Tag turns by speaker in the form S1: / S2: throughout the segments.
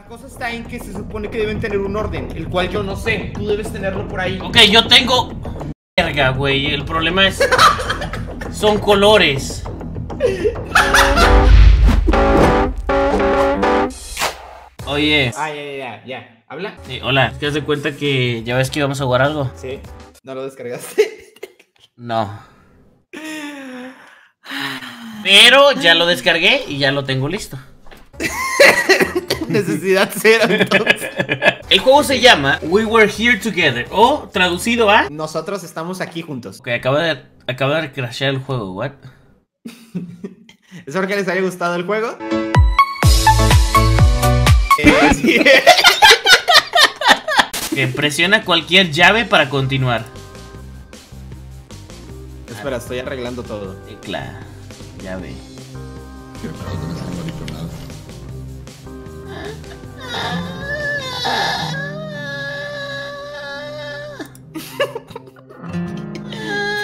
S1: La cosa está en que se supone que deben tener un orden, el cual yo no sé. Tú debes tenerlo por ahí.
S2: Ok, yo tengo... Verga, güey. El problema es... Son colores. Oye.
S1: Ah, ya, ya, ya, ya. ¿Habla?
S2: Sí, hola. ¿Te das de cuenta que ya ves que íbamos a jugar algo?
S1: Sí. ¿No lo descargaste?
S2: No. Pero ya lo descargué y ya lo tengo listo.
S1: Necesidad cero, entonces.
S2: El juego se llama We Were Here Together o traducido a...
S1: Nosotros estamos aquí juntos.
S2: Ok, acaba de, acaba de crashear el juego, what?
S1: ¿Espero que les haya gustado el juego? Eh.
S2: Que presiona cualquier llave para continuar.
S1: Espera, estoy arreglando todo.
S2: Tecla, llave.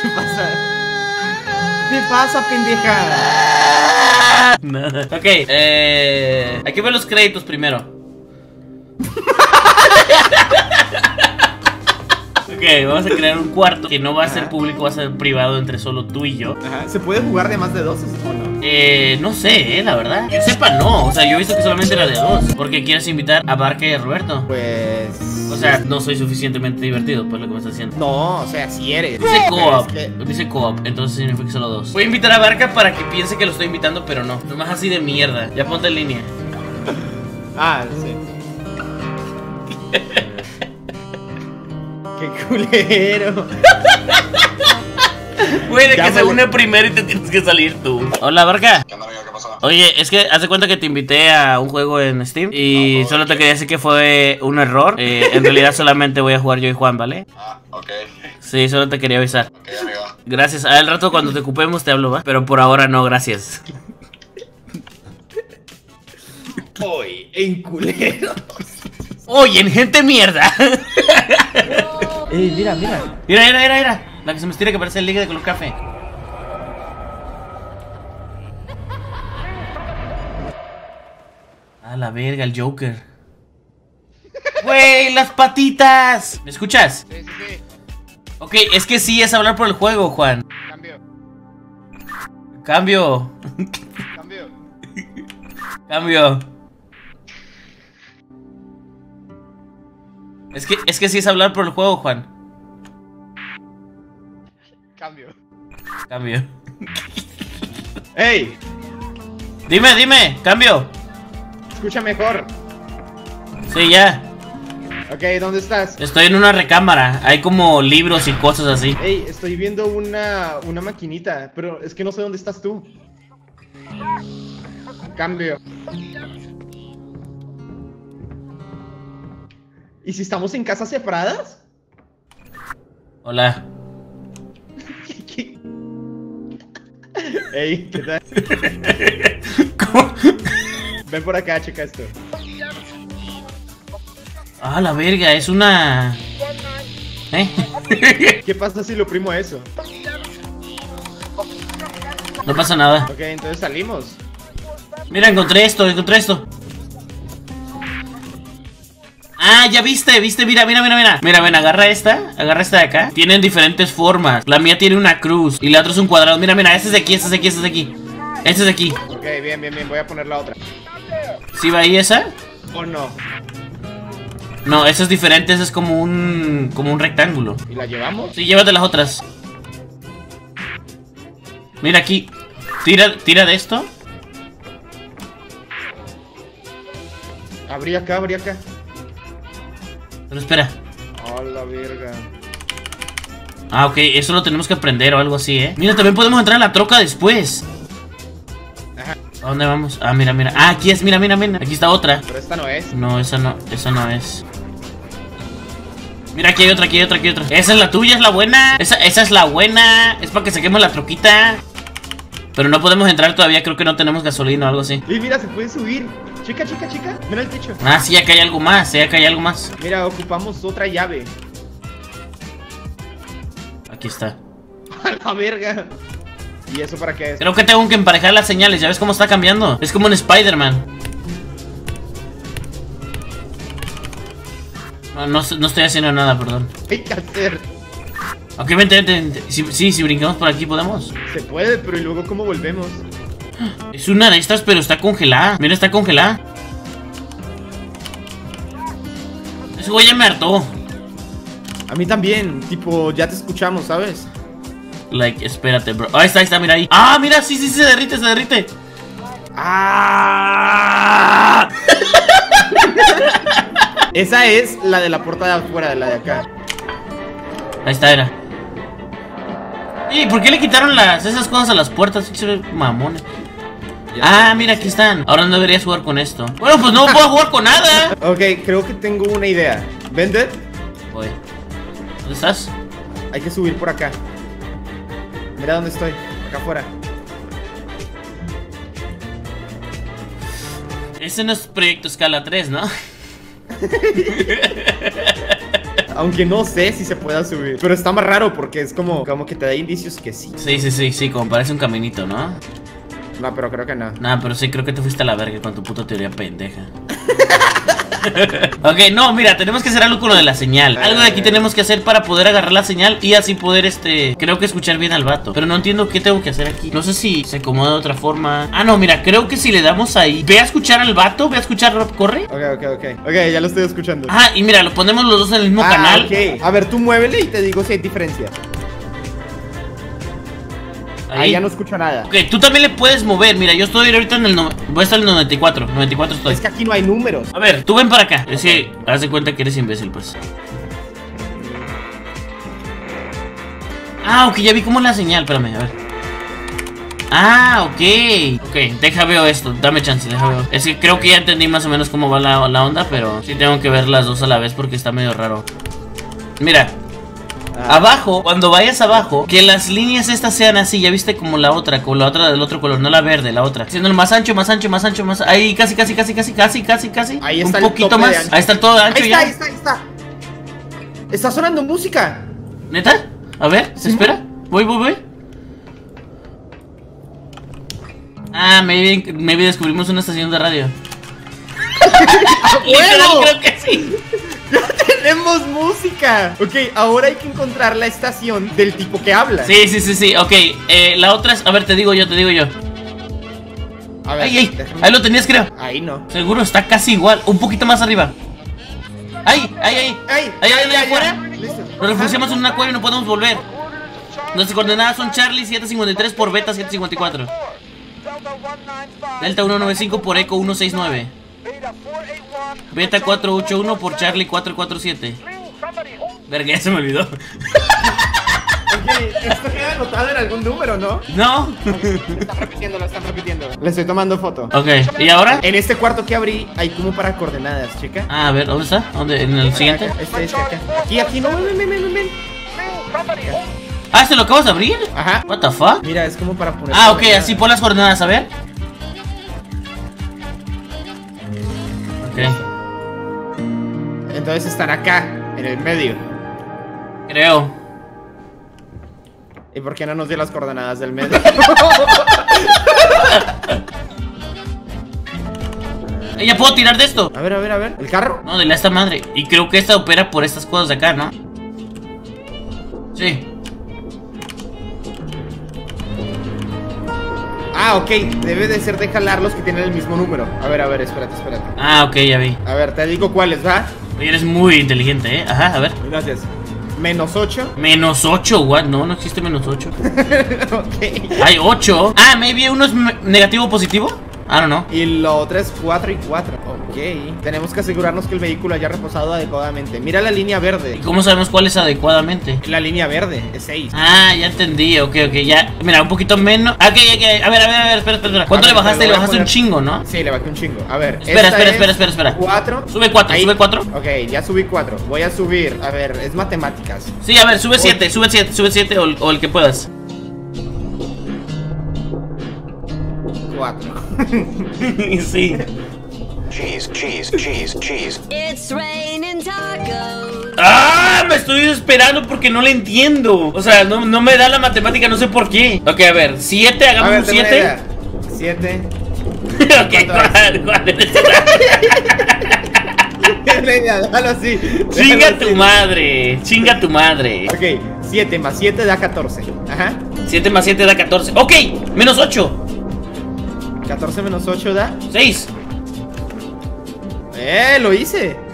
S1: ¿Qué pasa? ¿Qué pasa, pendeja?
S2: Nada. Ok, eh, hay que ver los créditos primero. ok, vamos a crear un cuarto que no va a ser
S1: Ajá.
S2: público, va a ser privado entre solo tú y yo.
S1: Ajá. ¿Se puede jugar de más de dos o no?
S2: Eh, no sé, eh, la verdad. Yo sepa, no. O sea, yo he visto que solamente era de dos. Porque quieres invitar a Barca y a Roberto.
S1: Pues.
S2: O sea, no soy suficientemente divertido, pues lo que me estás diciendo.
S1: No, o sea, si eres.
S2: Dice co-op,
S1: es que-
S2: dice co-op, entonces significa que solo dos. Voy a invitar a Barca para que piense que lo estoy invitando, pero no. Nomás así de mierda. Ya ponte en línea.
S1: Ah, sí. Qué culero.
S2: Güey, de que se une primero y te tienes que salir tú. Hola, Barca.
S3: ¿Qué onda, amigo? ¿Qué pasó?
S2: Oye, es que haz de cuenta que te invité a un juego en Steam y
S3: No,
S2: solo te quería decir que fue un error. Eh, en realidad solamente voy a jugar yo y Juan, ¿vale?
S3: Ah, ok.
S2: Sí, solo te quería avisar.
S3: Ok, amigo.
S2: Gracias. Al rato cuando te ocupemos te hablo, ¿va? Pero por ahora no, gracias.
S1: Hoy, en culero.
S2: Oye, en gente mierda.
S1: Ey, mira, mira.
S2: Mira, mira, mira, mira. La que se me estira que parece el liga de color café. A la verga, el Joker. Güey, las patitas. ¿Me escuchas?
S4: Sí, sí, sí.
S2: Ok, es que sí es hablar por el juego, Juan.
S4: Cambio,
S2: Cambio.
S4: cambio.
S2: Cambio. Es que, es que sí es hablar por el juego, Juan.
S4: Cambio.
S2: Cambio.
S1: Ey,
S2: Dime, dime, cambio.
S1: escucha mejor.
S2: Sí, ya.
S1: Ok, ¿dónde estás?
S2: Estoy en una recámara. Hay como libros y cosas así.
S1: Ey, estoy viendo una, una maquinita, pero es que no sé dónde estás tú. Cambio. ¿Y si estamos en casas separadas?
S2: Hola.
S1: ¿Qué? Ey, ¿qué tal?
S2: ¿Cómo?
S1: Ven por acá, checa esto.
S2: Ah, la verga, es una. ¿Eh?
S1: ¿Qué pasa si lo oprimo a eso?
S2: No pasa nada.
S1: Ok, entonces salimos.
S2: Mira, encontré esto, encontré esto. Ah, ya viste, viste, mira, mira, mira, mira. Mira, ven, agarra esta, agarra esta de acá. Tienen diferentes formas. La mía tiene una cruz y la otra es un cuadrado. Mira, mira, este es de aquí, este es de aquí, este es de aquí. Este es de aquí.
S1: Ok, bien, bien, bien. Voy a poner la otra.
S2: ¿Sí va ahí esa?
S1: ¿O no?
S2: No, esa es diferente, esa es como un. como un rectángulo.
S1: ¿Y la llevamos?
S2: Sí, llévate las otras. Mira aquí. Tira, tira de esto.
S1: Abrí acá, abrí acá.
S2: Pero espera.
S1: Oh, la verga.
S2: Ah, ok, eso lo tenemos que aprender o algo así, ¿eh? Mira, también podemos entrar a la troca después.
S1: Ajá.
S2: ¿A dónde vamos? Ah, mira, mira. Ah, aquí es, mira, mira, mira. Aquí está otra.
S1: Pero esta no es.
S2: No, esa no, esa no es. Mira, aquí hay otra, aquí hay otra, aquí hay otra. Esa es la tuya, es la buena. Esa, esa es la buena. Es para que saquemos la troquita. Pero no podemos entrar todavía, creo que no tenemos gasolina o algo así.
S1: Y mira, se puede subir. Chica, chica, chica. Mira el techo.
S2: Ah, sí, acá hay algo más, sí, acá hay algo más.
S1: Mira, ocupamos otra llave.
S2: Aquí está.
S1: A la verga. ¿Y eso para qué es?
S2: Creo que tengo que emparejar las señales, ¿ya ves cómo está cambiando? Es como en Spider-Man. No, no, no estoy haciendo nada, perdón.
S5: ¿Qué hay que hacer?
S2: Ok, vente, vente, vente. Sí, sí, si brincamos por aquí podemos.
S5: Se puede, pero ¿y luego cómo volvemos?
S2: Es una de estas, pero está congelada. Mira, está congelada. Ese güey ya me hartó.
S1: A mí también, tipo, ya te escuchamos, ¿sabes?
S2: Like, espérate, bro. Ahí está, ahí está, mira ahí. Ah, mira, sí, sí, se derrite, se derrite.
S1: ¡Ah! Esa es la de la puerta de afuera, de la de acá.
S2: Ahí está, era. ¿Y por qué le quitaron las, esas cosas a las puertas? Mamones. Ah, mira, aquí están. Ahora no deberías jugar con esto. Bueno, pues no puedo jugar con nada.
S1: Ok, creo que tengo una idea. Vende,
S2: Oye, ¿dónde estás?
S1: hay que subir por acá. Mira dónde estoy, acá afuera.
S2: Ese no es proyecto escala 3, ¿no?
S1: Aunque no sé si se pueda subir. Pero está más raro porque es como, como que te da indicios que sí.
S2: Sí, sí, sí, sí, como parece un caminito, ¿no?
S1: No, pero creo que no.
S2: Nah, pero sí, creo que te fuiste a la verga con tu puta teoría pendeja. ok, no, mira, tenemos que hacer algo con lo de la señal. Algo de aquí tenemos que hacer para poder agarrar la señal y así poder, este, creo que escuchar bien al vato. Pero no entiendo qué tengo que hacer aquí. No sé si se acomoda de otra forma. Ah, no, mira, creo que si le damos ahí, ve a escuchar al vato, ve a escuchar, corre.
S1: Ok, ok, ok. Ok, ya lo estoy escuchando.
S2: Ah, y mira, lo ponemos los dos en el mismo
S1: Ah,
S2: canal.
S1: ok. A ver, tú muévele y te digo si hay diferencia. Ahí
S2: Ahí.
S1: ya no escucho nada.
S2: Ok, tú también le puedes mover. Mira, yo estoy ahorita en el. no- Voy a estar en el 94. 94 estoy.
S1: Es que aquí no hay números.
S2: A ver, tú ven para acá. Es que, haz de cuenta que eres imbécil, pues. Ah, ok, ya vi cómo es la señal. Espérame, a ver. Ah, ok. Ok, deja veo esto. Dame chance, deja veo. Es que creo que ya entendí más o menos cómo va la, la onda, pero sí tengo que ver las dos a la vez porque está medio raro. Mira, Abajo, cuando vayas abajo, que las líneas estas sean así, ya viste como la otra, como la otra del otro color, no la verde, la otra. Siendo el más ancho, más ancho, más ancho, más. Ahí casi, casi, casi, casi, casi, casi, casi.
S1: Ahí
S2: Un
S1: está el
S2: poquito
S1: tope de
S2: más.
S1: ancho.
S2: Ahí está todo ancho
S1: ahí
S2: ya.
S1: está, ahí está, ahí está. Está sonando música.
S2: ¿Neta? A ver, ¿se
S1: Sí.
S2: espera? Voy, voy, voy. Ah, maybe, maybe descubrimos una estación de radio. Literal, creo que sí.
S1: Tenemos música. Ok, ahora hay que encontrar la estación del tipo que habla.
S2: Sí, sí, sí, sí. Ok, eh, la otra es. A ver, te digo yo, te digo yo.
S1: A ver,
S2: Ay, ay, ahí lo tenías, creo.
S1: Ahí no.
S2: Seguro está casi igual, un poquito más arriba. ¡Ay! ¡Ay, ay!
S1: ¡Ay!
S2: ¿Ahí
S1: ay, ay,
S2: afuera?
S1: ay. Listo.
S2: Nos refugiamos en un acuario y no podemos volver. Nuestras coordenadas son Charlie 753 por Beta 754. Delta 195 por Eco 169. Beta 481 por Charlie 447. Verga, ya se me olvidó.
S1: Ok, esto queda anotado en algún número, ¿no?
S2: No.
S1: Están repitiendo, lo están repitiendo. Le estoy tomando foto.
S2: Ok, ¿y ahora?
S1: En este cuarto que abrí hay como para coordenadas, chica.
S2: Ah, a ver, ¿dónde está? ¿Dónde? ¿En el siguiente?
S1: Este, este, acá. Aquí, aquí, no, ven, ven, ven, ven, ven.
S2: Ah, ¿se lo acabas de abrir?
S1: Ajá.
S2: What the fuck?
S1: Mira, es como para poner.
S2: Ah, ok, así pon las coordenadas, a ver. Ok,
S1: Entonces están acá, en el medio.
S2: creo.
S1: ¿Y por qué no nos dio las coordenadas del medio?
S2: ¿Ya puedo tirar de esto?
S1: a ver, a ver, a ver. ¿El carro?
S2: No, de la esta madre. Y creo que esta opera por estas cosas de acá, ¿no? Sí.
S1: Ah, ok. Debe de ser de jalar los que tienen el mismo número. A ver, a ver, espérate, espérate.
S2: Ah, ok, ya vi.
S1: A ver, te digo cuáles, ¿va?
S2: Oye, eres muy inteligente, ¿eh? Ajá, a ver.
S1: Gracias. Menos 8.
S2: Menos 8, what? No, no existe menos 8.
S1: ok.
S2: Hay 8. Ah, maybe uno es negativo o positivo. I don't know.
S1: Y lo otro es 4 y 4. Ok. Tenemos que asegurarnos que el vehículo haya reposado adecuadamente. Mira la línea
S2: ¿Y
S1: verde.
S2: cómo sabemos cuál es adecuadamente?
S1: La línea verde es 6.
S2: Ah, ya entendí, ok, ok, ya. Mira, un poquito menos. Ok, ok, a ver, a ver, a ver, espera, espera, espera. ¿Cuánto
S1: ver,
S2: le bajaste? Le bajaste un
S1: poner.
S2: chingo, ¿no?
S1: Sí, le bajé un chingo. A ver.
S2: Espera, espera, espera, espera, espera.
S1: 4.
S2: Sube cuatro, sube cuatro.
S1: Ok, ya subí 4. Voy a subir. A ver, es matemáticas.
S2: Sí, a ver, sube 7, sube 7, sube 7 o, o el que puedas.
S1: 4.
S2: sí.
S3: Cheese, cheese, cheese, cheese.
S6: It's raining tacos.
S2: ¡Ah! Me estoy desesperando porque no le entiendo. O sea, no, no me da la matemática, no sé por qué. Ok, a ver, 7,
S1: A
S2: hagamos
S1: ver,
S2: un
S1: tengo una
S2: 7.
S1: idea. 7.
S2: ok, ¿cuál, cuál
S1: déjalo así.
S2: Chinga tu
S1: así.
S2: madre. Chinga tu madre.
S1: Ok, 7 más 7 da 14. Ajá.
S2: 7 más 7 da 14. Ok, menos 8.
S1: 14 menos 8 da.
S2: 6.
S1: ¡Eh! Lo hice.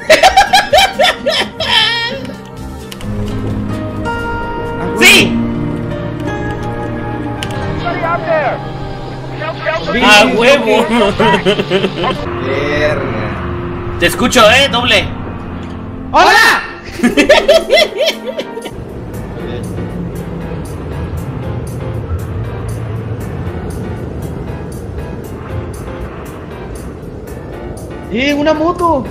S2: ¡Sí! ¡A huevo!
S1: Verga.
S2: Te escucho, eh, doble.
S1: ¡Hola! ¡Eh, una moto!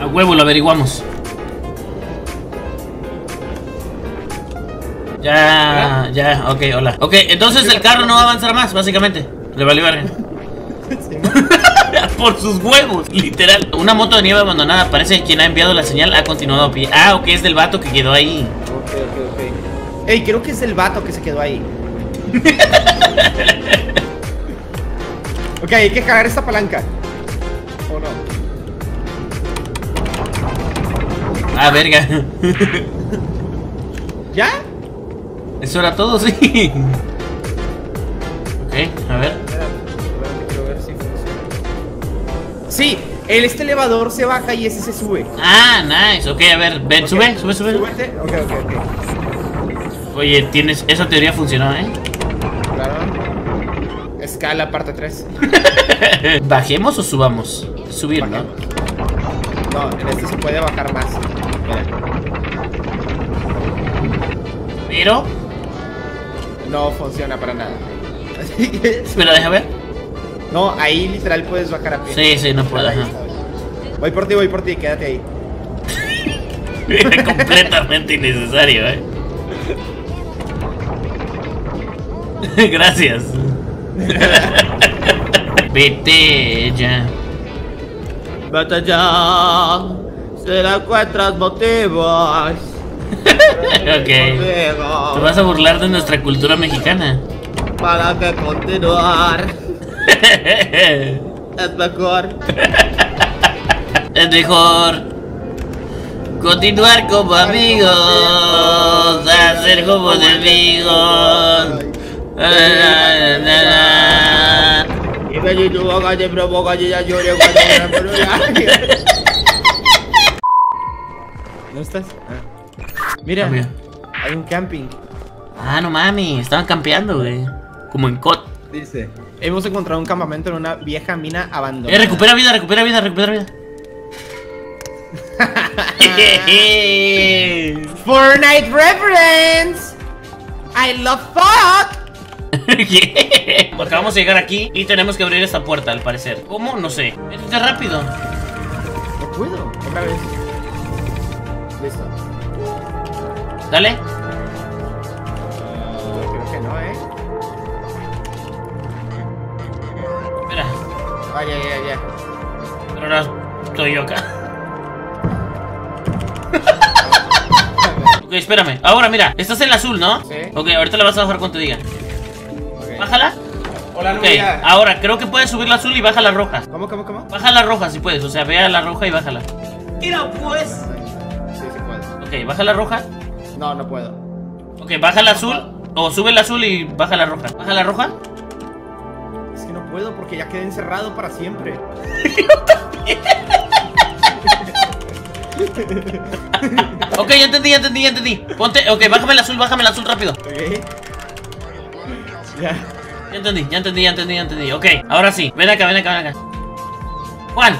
S2: A huevo lo averiguamos. Ya, ya, ok, hola. Ok, entonces el carro no va a avanzar más, básicamente. Le valió verga. Por sus huevos, literal. Una moto de nieve abandonada. Parece que quien ha enviado la señal ha continuado a pie. Ah, ok, es del vato que quedó ahí.
S1: Ok, ok, ok. Ey, creo que es el vato que se quedó ahí. ok, hay que cagar esta palanca. ¿O no?
S2: Ah, verga.
S1: ¿Ya?
S2: Eso era todo, sí. Ok, a ver.
S1: Sí, el, este elevador se baja y ese se sube.
S2: Ah, nice. Ok, a ver, ven, sube, sube, sube.
S1: Súbete. Ok, ok, ok.
S2: Oye, tienes. Esa teoría funcionó, ¿eh?
S1: Escala parte 3.
S2: ¿Bajemos o subamos? Subir, ¿no?
S1: No, en este se puede bajar más. Mira.
S2: Pero.
S1: No funciona para nada.
S2: Espera, deja ver.
S1: no, ahí literal puedes bajar a pie.
S2: Sí, sí, no puedo. Ajá.
S1: Voy por ti, voy por ti, quédate ahí.
S2: Era completamente innecesario, ¿eh? Gracias. Vete ya.
S1: Vete ya. Si no encuentras motivos.
S2: Ok. Te vas a burlar de nuestra cultura mexicana.
S1: Para que continuar. Es mejor.
S2: Es mejor continuar como amigos, hacer como amigos.
S1: Y dijo, boca de provoca, y ya cuando. ¿No estás? Ah. Mira, hay un camping.
S2: Ah, no mami, estaban campeando, güey. Como en COT.
S1: Dice. Hemos encontrado un campamento en una vieja mina abandonada.
S2: Eh, recupera vida, recupera vida, recupera vida.
S1: Fortnite reference. I love fuck.
S2: Acabamos de llegar aquí y tenemos que abrir esta puerta, al parecer. ¿Cómo? No sé. Métete rápido.
S1: No puedo. Otra vez. Listo.
S2: Dale.
S1: Creo que no, eh.
S2: Espera.
S1: Ah, ya, ya, ya.
S2: Pero ahora estoy yo acá. ok, espérame. Ahora, mira. Estás en el azul, ¿no?
S1: Sí.
S2: Ok, ahorita la vas a bajar cuando te diga. Bájala.
S1: Hola,
S2: Ok,
S1: Nubia.
S2: ahora creo que puedes subir la azul y baja la roja.
S1: ¿Cómo, cómo, cómo?
S2: Baja la roja si puedes, o sea, ve a la roja y bájala. Mira, pues.
S1: Sí, sí puedo.
S2: Ok, baja la roja.
S1: No, no puedo.
S2: Ok, baja la azul. O sube la azul y baja la roja. ¿Baja la roja?
S1: Es que no puedo porque ya quedé encerrado para siempre.
S2: Ok, ya entendí, ya entendí, ya entendí. Ponte, ok, bájame el azul, bájame el azul rápido.
S1: Ok. Ya.
S2: Ya entendí, ya entendí, ya entendí, ya entendí. Ok, ahora sí. Ven acá, ven acá, ven acá. Juan,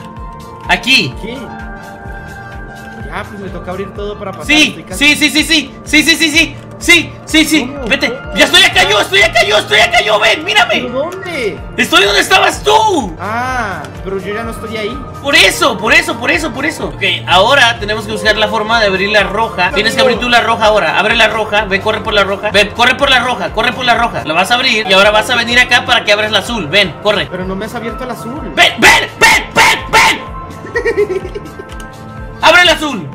S2: aquí.
S1: ¿Qué? Ya, pues me toca abrir todo para pasar.
S2: Sí, sí, sí, sí, sí. Sí, sí, sí, sí. Sí, sí, sí. Vete. Ya estoy acá yo, estoy acá yo, estoy acá yo. Ven,
S1: ¿Pero
S2: mírame.
S1: dónde?
S2: Estoy donde estabas tú.
S1: Ah, pero yo ya no estoy ahí.
S2: Por eso, por eso, por eso, por eso. Ok, ahora tenemos que buscar la forma de abrir la roja. Tienes que abrir tú la roja ahora. Abre la roja, ve, corre por la roja. Ve, corre por la roja, corre por la roja. La vas a abrir y ahora vas a venir acá para que abras la azul. Ven, corre.
S1: Pero no me has abierto el azul.
S2: ¡Ven, ven, ven, ven, ven! ¡Abre el azul!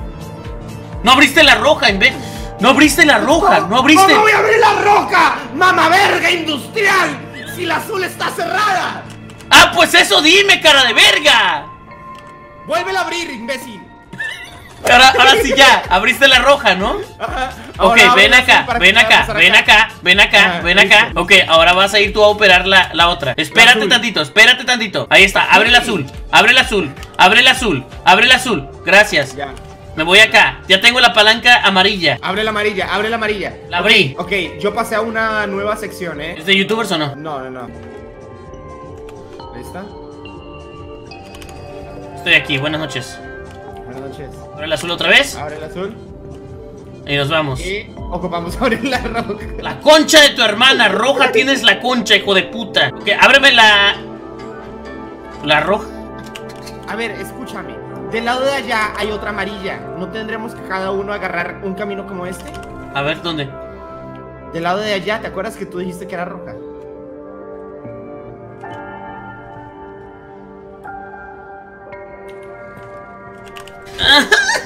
S2: No abriste la roja, en vez. No abriste la roja, no abriste.
S1: ¿Cómo voy a abrir la roca? ¡Mama verga industrial! Si la azul está cerrada.
S2: Ah, pues eso dime, cara de verga.
S1: Vuélvela a abrir, imbécil.
S2: Ahora, ahora sí ya, abriste la roja, ¿no?
S1: Ajá.
S2: Ok, ven acá, ven acá, ven acá, ven acá, ven acá. Ok, ahora vas a ir tú a operar la, la otra. Espérate tantito, espérate tantito. Ahí está, abre el azul, abre el azul, abre el azul, abre el azul. Gracias.
S1: Ya.
S2: Me voy acá. Ya tengo la palanca amarilla.
S1: Abre la amarilla, abre la amarilla.
S2: La abrí.
S1: Ok, yo pasé a una nueva sección, ¿eh?
S2: ¿Es de youtubers o no?
S1: No, no, no. ¿Lista?
S2: Estoy aquí, buenas noches.
S1: Buenas noches.
S2: Abre el azul otra vez
S1: Abre el azul.
S2: y nos vamos.
S1: Y ocupamos abrir la roja.
S2: La concha de tu hermana, roja tienes la concha, hijo de puta. Ok, ábreme la. La roja.
S1: A ver, escúchame. Del lado de allá hay otra amarilla. ¿No tendremos que cada uno agarrar un camino como este?
S2: A ver, ¿dónde?
S1: Del lado de allá, ¿te acuerdas que tú dijiste que era roja?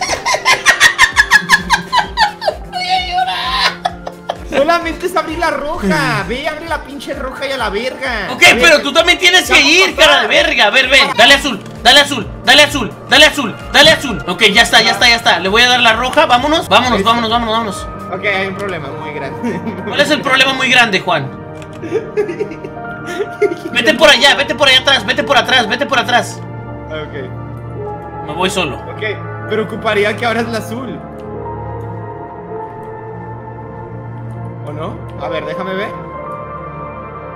S1: Solamente es abrir la roja. Ve, abre la pinche roja y a la verga.
S2: Ok, pero tú también tienes que ir, cara de verga. A ver, ven. Dale azul, dale azul, dale azul, dale azul, dale azul. Ok, ya está, ya está, ya está. Le voy a dar la roja. Vámonos, vámonos, vámonos, vámonos, vámonos.
S1: Ok, hay un problema muy grande.
S2: ¿Cuál es el problema muy grande, Juan? Vete por allá, vete por allá atrás, vete por atrás, vete por atrás.
S1: ok,
S2: Me voy solo.
S1: ok. Pero ocuparía que abras la azul. No? A ver, déjame ver.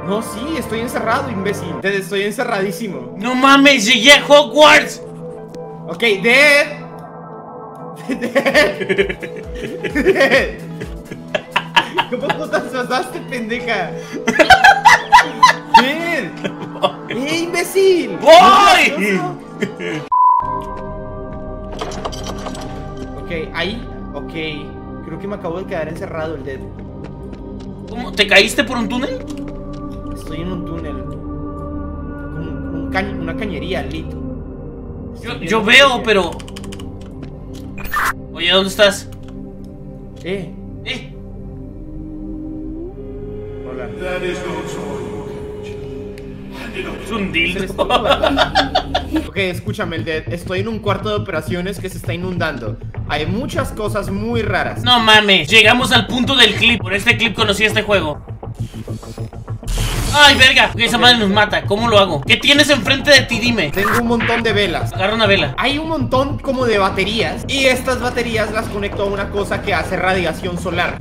S1: No, sí, estoy encerrado, imbécil. Estoy encerradísimo.
S2: No mames, llegué a Hogwarts.
S1: Ok, Dead. Dead. Dead. ¿Cómo putas pasaste, pendeja? Dead. ¡Eh, imbécil!
S2: ¡Voy!
S1: Ok, ahí. Ok. Creo que me acabo de quedar encerrado el Dead.
S2: ¿Cómo? ¿Te caíste por un túnel?
S1: Estoy en un túnel. Un- un ca- una cañería, lit.
S2: Yo, veo,
S1: cañería.
S2: pero. Oye, ¿dónde estás?
S1: Eh,
S2: Eh,
S1: hola.
S2: es un dildo.
S1: Ok, escúchame, el Dead. Estoy en un cuarto de operaciones que se está inundando. Hay muchas cosas muy raras.
S2: No mames, llegamos al punto del clip. Por este clip conocí este juego. Ay, verga, que esa madre nos mata. ¿Cómo lo hago? ¿Qué tienes enfrente de ti? Dime.
S1: Tengo un montón de velas.
S2: Agarra una vela.
S1: Hay un montón como de baterías. Y estas baterías las conecto a una cosa que hace radiación solar.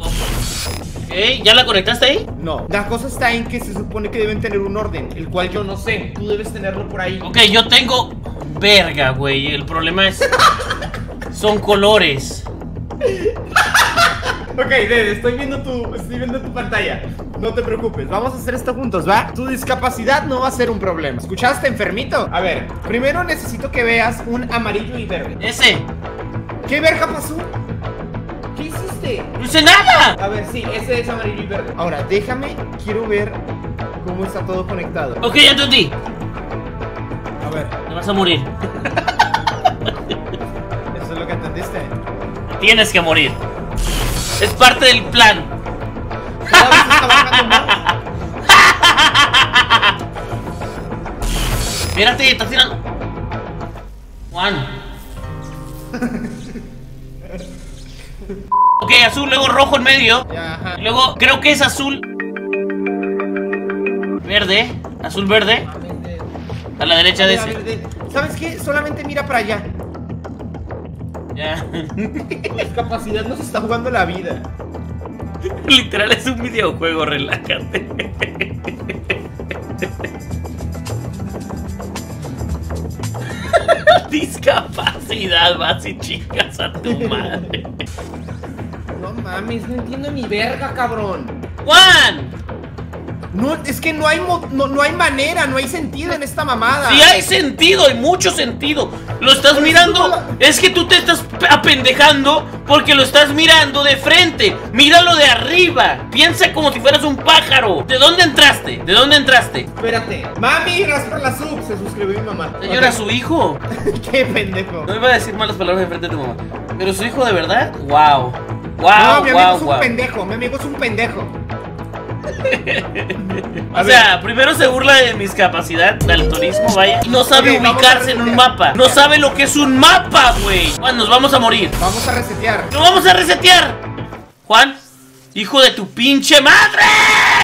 S2: ¿Ya la conectaste ahí?
S1: No, la cosa está en que se supone que deben tener un orden, el cual yo no sé. Tú debes tenerlo por ahí.
S2: Ok, yo tengo. Verga, güey. El problema es. Son colores.
S1: Ok, Dede, estoy viendo tu, estoy viendo tu pantalla. No te preocupes, vamos a hacer esto juntos, ¿va? Tu discapacidad no va a ser un problema. ¿Escuchaste, enfermito? A ver, primero necesito que veas un amarillo y verde.
S2: Ese.
S1: ¿Qué verga pasó? ¿Qué hiciste?
S2: ¡No hice nada!
S1: A ver, sí, ese es amarillo y verde. Ahora, déjame, quiero ver cómo está todo conectado.
S2: Ok, ya entendí.
S1: A ver,
S2: Te vas a morir. Tienes que morir. Es parte del plan. Mírate, estás tirando. Juan. Ok, azul, luego rojo en medio. Y luego creo que es azul. Verde. Azul verde. A la derecha de ese.
S1: ¿Sabes qué? Solamente mira para allá.
S2: Ya.
S1: Discapacidad nos está jugando la vida.
S2: Literal es un videojuego, relájate. Discapacidad, vas y chicas a tu madre.
S1: No mames, no entiendo ni verga, cabrón.
S2: Juan,
S1: No, es que no hay, no, no hay manera, no hay sentido en esta mamada.
S2: si hay sentido, hay mucho sentido. Lo estás
S1: Pero
S2: mirando.
S1: es
S2: que tú te estás apendejando porque lo estás mirando de frente. Míralo de arriba. Piensa como si fueras un pájaro. ¿De dónde entraste? ¿De dónde entraste?
S1: Espérate. Mami, raspa la sub. Se suscribió mi mamá.
S2: Señora,
S1: Ok.
S2: su hijo.
S1: Qué pendejo.
S2: No iba a decir malas palabras de frente de tu mamá. Pero su hijo de verdad, wow.
S1: No,
S2: Wow,
S1: mi amigo
S2: wow,
S1: es un
S2: wow.
S1: pendejo. Mi amigo es un pendejo.
S2: O sea, primero se burla de mis capacidades, daltonismo, vaya. Y no sabe ubicarse
S7: a
S2: en un mapa. No sabe lo que es un mapa, güey. Juan, nos vamos a morir.
S7: Vamos a resetear.
S2: ¡Lo vamos a resetear! Juan, hijo de tu pinche madre.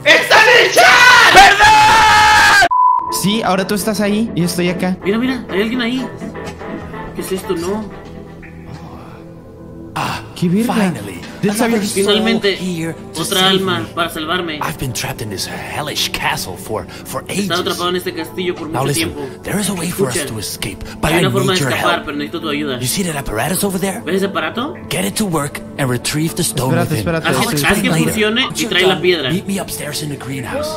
S7: ¡Está en el chat!
S2: ¡Perdón!
S1: Sí, ahora tú estás ahí y yo estoy acá.
S2: Mira, mira, hay alguien ahí. ¿Qué es esto? No.
S1: ¡Qué verga!
S8: Finally,
S2: Finalmente, otra alma
S8: me.
S2: para salvarme.
S8: I've been trapped in this hellish castle for for
S2: He estado
S8: ages.
S2: atrapado en este castillo por
S8: Now
S2: mucho
S8: listen,
S2: tiempo.
S8: there is a way for us
S2: Escucha,
S8: to escape, but
S2: Hay
S8: I
S2: una forma de
S8: need your
S2: escapar,
S8: help.
S2: pero necesito tu ayuda.
S8: You see that apparatus over there?
S2: ¿Ves ese aparato?
S8: Get it to work and retrieve the stone
S1: Espérate,
S8: within.
S1: espérate, Haz-
S2: que funcione y trae la piedra.
S8: Meet me upstairs in the greenhouse.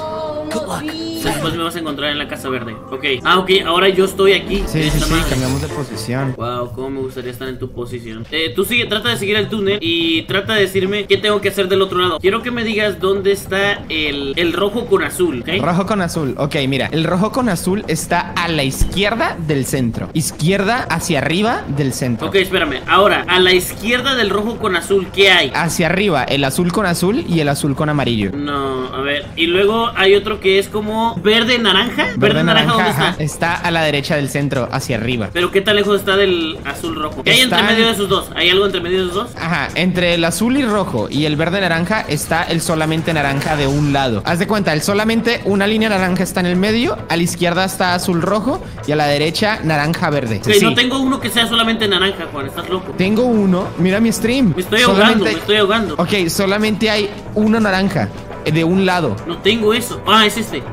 S8: Good luck.
S2: Después me vas a encontrar en la casa verde. Ok. Ah, ok. Ahora yo estoy aquí.
S1: Sí, sí, sí, cambiamos de posición.
S2: Wow, cómo me gustaría estar en tu posición. Eh, tú sigue, trata de seguir el túnel y trata de decirme qué tengo que hacer del otro lado. Quiero que me digas dónde está el, el rojo con azul, ¿ok?
S1: Rojo con azul. Ok, mira. El rojo con azul está a la izquierda del centro. Izquierda hacia arriba del centro.
S2: Ok, espérame. Ahora, a la izquierda del rojo con azul, ¿qué hay?
S1: Hacia arriba, el azul con azul y el azul con amarillo.
S2: No, a ver. Y luego hay otro que es como verde naranja. Verde, naranja, ¿dónde
S1: ajá,
S2: está?
S1: está a la derecha del centro, hacia arriba.
S2: Pero qué tan lejos está del azul rojo. ¿Qué hay entre medio de esos dos? ¿Hay algo entre medio de esos dos?
S1: Ajá, entre el azul y rojo y el verde naranja está el solamente naranja de un lado. Haz de cuenta, el solamente una línea naranja está en el medio, a la izquierda está azul rojo y a la derecha naranja verde.
S2: Ok,
S1: Sí.
S2: no tengo uno que sea solamente naranja, Juan. Estás loco.
S1: Tengo uno, mira mi stream.
S2: Me estoy ahogando,
S1: Solamente-
S2: me estoy ahogando.
S1: Ok, solamente hay uno naranja de un lado.
S2: No tengo eso. Ah, es este.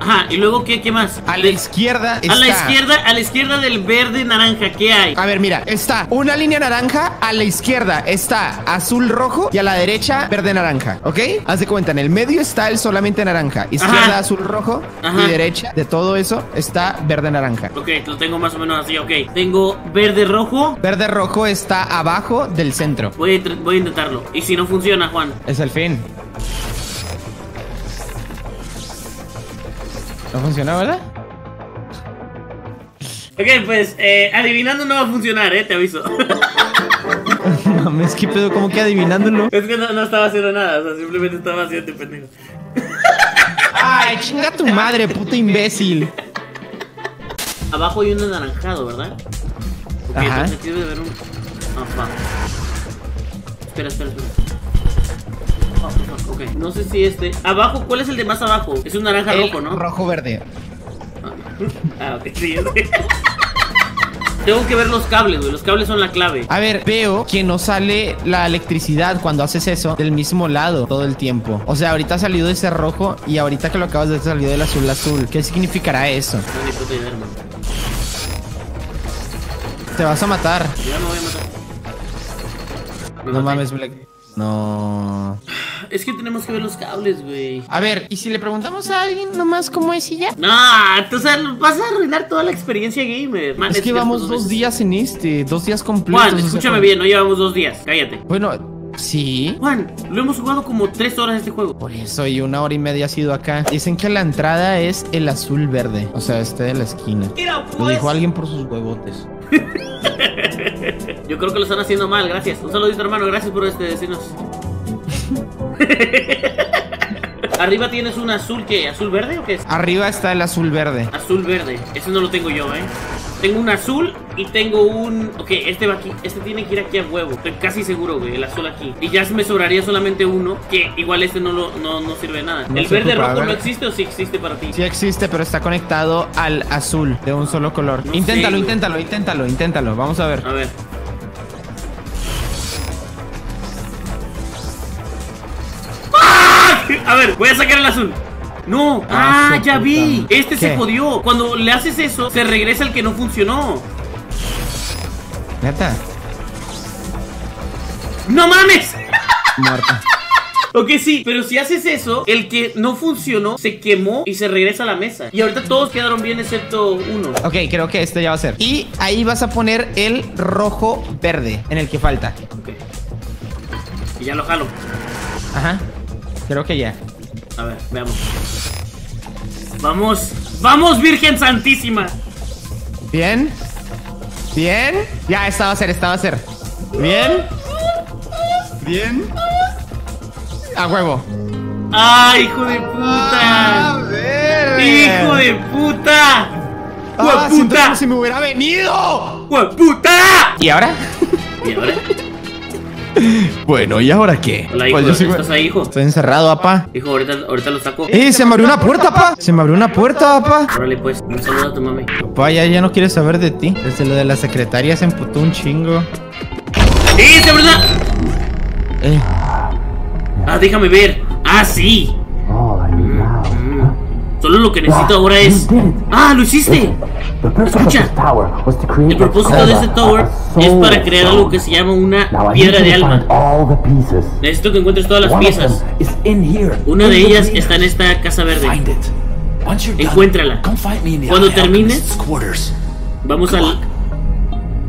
S2: Ajá, y luego qué, qué más?
S1: A la
S2: De-
S1: izquierda está...
S2: a la izquierda, a la izquierda del verde naranja, ¿qué hay?
S1: A ver, mira, está una línea naranja, a la izquierda está azul rojo y a la derecha verde naranja, ¿ok? Haz de cuenta, en el medio está el solamente naranja, izquierda
S2: Ajá.
S1: azul rojo
S2: Ajá.
S1: y derecha de todo eso está verde naranja.
S2: Ok, lo tengo más o menos así, ok. Tengo verde rojo.
S1: Verde rojo está abajo del centro.
S2: Voy a, voy a intentarlo. Y si no funciona, Juan.
S1: Es el fin. ¿No funciona, verdad?
S2: Ok, pues eh, adivinando no va a funcionar, eh, te aviso.
S1: Mames, qué pedo, como que adivinándolo.
S2: es que no, no estaba haciendo nada, o sea, simplemente estaba haciendo pendejo.
S1: Ay, chinga tu madre, puto imbécil.
S2: Abajo hay un anaranjado, ¿verdad? Ok,
S1: Ajá.
S2: entonces aquí debe de haber un. Ajá. Espera, espera, espera. Ah, ah, Ok, no sé si este. Abajo, ¿cuál es el de más abajo? Es un naranja
S1: El
S2: rojo, ¿no?
S1: Rojo verde.
S2: Ah, ok, sí, sé. Tengo que ver los cables, güey. Los cables son la clave.
S1: A ver, veo que no sale la electricidad cuando haces eso del mismo lado todo el tiempo. O sea, ahorita ha salido ese rojo y ahorita que lo acabas de salir del azul azul. ¿Qué significará eso?
S2: No, ni puta idea, hermano.
S1: Te vas a matar.
S2: Ya me voy a matar. Me
S1: No mames, Black. No.
S2: Es que tenemos que ver los cables, güey.
S1: A ver, ¿y si le preguntamos a alguien nomás cómo es y ya?
S2: No, tú sabes, vas a arruinar toda la experiencia gamer. Man,
S1: Es que
S2: ya
S1: vamos
S2: dos
S1: días en este, dos días completos.
S2: Juan,
S1: o sea,
S2: escúchame bien, no llevamos dos días. Cállate.
S1: Bueno, sí.
S2: Juan, lo hemos jugado como tres horas este juego.
S1: Por eso, y una hora y media ha sido acá. Dicen que la entrada es el azul verde. O sea, este de la esquina.
S2: Mira,
S1: Lo
S2: pues.
S1: dijo alguien por sus huevotes.
S2: Yo creo que lo están haciendo mal, gracias. Un saludito, hermano, gracias por este decirnos. Arriba tienes un azul, ¿qué? ¿Azul verde o qué es?
S1: Arriba está el azul verde.
S2: Azul verde. Ese no lo tengo yo, ¿eh? Tengo un azul y tengo un... Ok, este va aquí. Este tiene que ir aquí a huevo. Estoy casi seguro, güey. El azul aquí. Y ya me sobraría solamente uno. Que igual este no, lo, no, no sirve de nada.
S1: No
S2: ¿El verde
S1: ocupa,
S2: rojo no existe o sí existe para ti?
S1: Sí existe, pero está conectado al azul de un solo color.
S2: No
S1: inténtalo,
S2: sé,
S1: inténtalo, inténtalo, inténtalo. Vamos a ver.
S2: A ver. A ver, voy a sacar el azul. No,
S1: Ah,
S2: ah, ya vi. Este se jodió. Cuando le haces eso, se regresa el que no funcionó.
S1: Neta.
S2: ¡No mames!
S1: Muerta.
S2: Ok, sí, pero si haces eso, el que no funcionó se quemó y se regresa a la mesa. Y ahorita todos quedaron bien excepto uno.
S1: Ok, creo que este ya va a ser. Y ahí vas a poner el rojo verde en el que falta.
S2: Ok. Y ya lo jalo.
S1: Ajá. Creo que ya.
S2: A ver, veamos. Vamos, vamos, Virgen Santísima.
S1: Bien. Bien. Ya, esta va a ser, esta va a ser. Bien. Bien. A huevo.
S2: ¡Ay, hijo de
S1: ¡Ah,
S2: puta!
S1: verga!
S2: ¡Hijo de puta!
S1: ¡Ah, siento
S2: puta!
S1: como si me hubiera venido!
S2: ¡Hueputa!
S1: ¿Y ahora?
S2: ¿Y ahora?
S1: Bueno, ¿y ahora qué?
S2: Hola, hijo,
S1: Pues yo sigo-
S2: ¿estás ahí, hijo?
S1: Estoy encerrado, papá.
S2: Hijo, ahorita, ahorita lo saco.
S1: ¡Eh! Se me abrió una puerta, papá. Se me abrió una puerta, papá.
S2: Órale, pues, un saludo a tu mami.
S1: Papá, ya, ya no quiere saber de ti. Desde lo de la secretaria se emputó un chingo.
S2: ¡Sí, se abrió una-
S1: Eh,
S2: Ah, déjame ver. Ah, sí. Solo lo que necesito ahora es. ¡Ah, lo hiciste! Escucha. El propósito de este tower es para crear algo que se llama una piedra de alma. Necesito que encuentres todas las piezas. Una de ellas está en esta casa verde. Encuéntrala. Cuando termines-. Vamos al.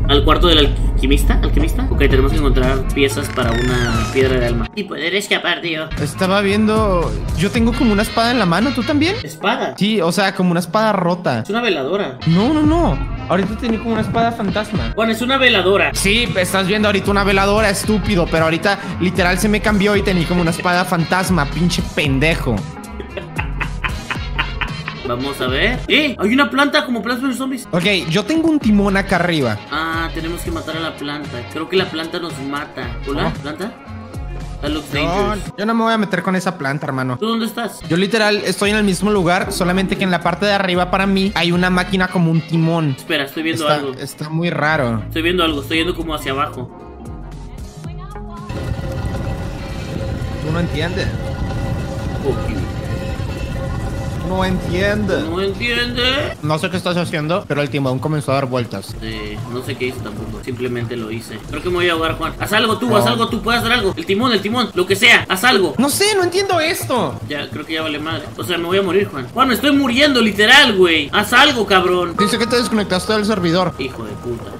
S2: al cuarto del alquimista. ¿Alquimista? Ok, tenemos que encontrar piezas para una piedra de alma. Y poder escapar, tío.
S1: estaba viendo. Yo tengo como una espada en la mano, ¿tú también?
S2: Espada.
S1: Sí, o sea, como una espada rota.
S2: Es una veladora.
S1: No, no, no. Ahorita tenía como una espada fantasma.
S2: Bueno, es una veladora.
S1: Sí, estás viendo ahorita una veladora, estúpido, pero ahorita literal se me cambió y tenía como una espada fantasma, pinche pendejo.
S2: Vamos a ver. ¡Eh! Hay una planta como Plants vs Zombies.
S1: Ok, yo tengo un timón acá arriba.
S2: Ah, tenemos que matar a la planta. Creo que la planta nos mata. ¿Hola? ¿Planta? That looks
S1: No, yo no me voy a meter con esa planta, hermano.
S2: ¿Tú dónde estás?
S1: Yo literal estoy en el mismo lugar, solamente que en la parte de arriba para mí hay una máquina como un timón.
S2: Espera, estoy viendo
S1: Está,
S2: algo.
S1: está muy raro.
S2: Estoy viendo algo. Estoy yendo como hacia abajo.
S1: Tú no entiendes. No entiendes.
S2: ¿No entiende?
S1: No sé qué estás haciendo, pero el timón comenzó a dar vueltas.
S2: Eh, no sé qué hice tampoco. Simplemente lo hice. Creo que me voy a ahogar, Juan. Haz algo tú, haz algo tú. Puedes hacer algo. El timón, el timón. Lo que sea. Haz algo.
S1: No sé, no entiendo esto.
S2: Ya, creo que ya vale madre. O sea, me voy a morir, Juan. Juan, me estoy muriendo, literal, güey. Haz algo, cabrón.
S1: Dice que te desconectaste del servidor.
S2: Hijo de puta.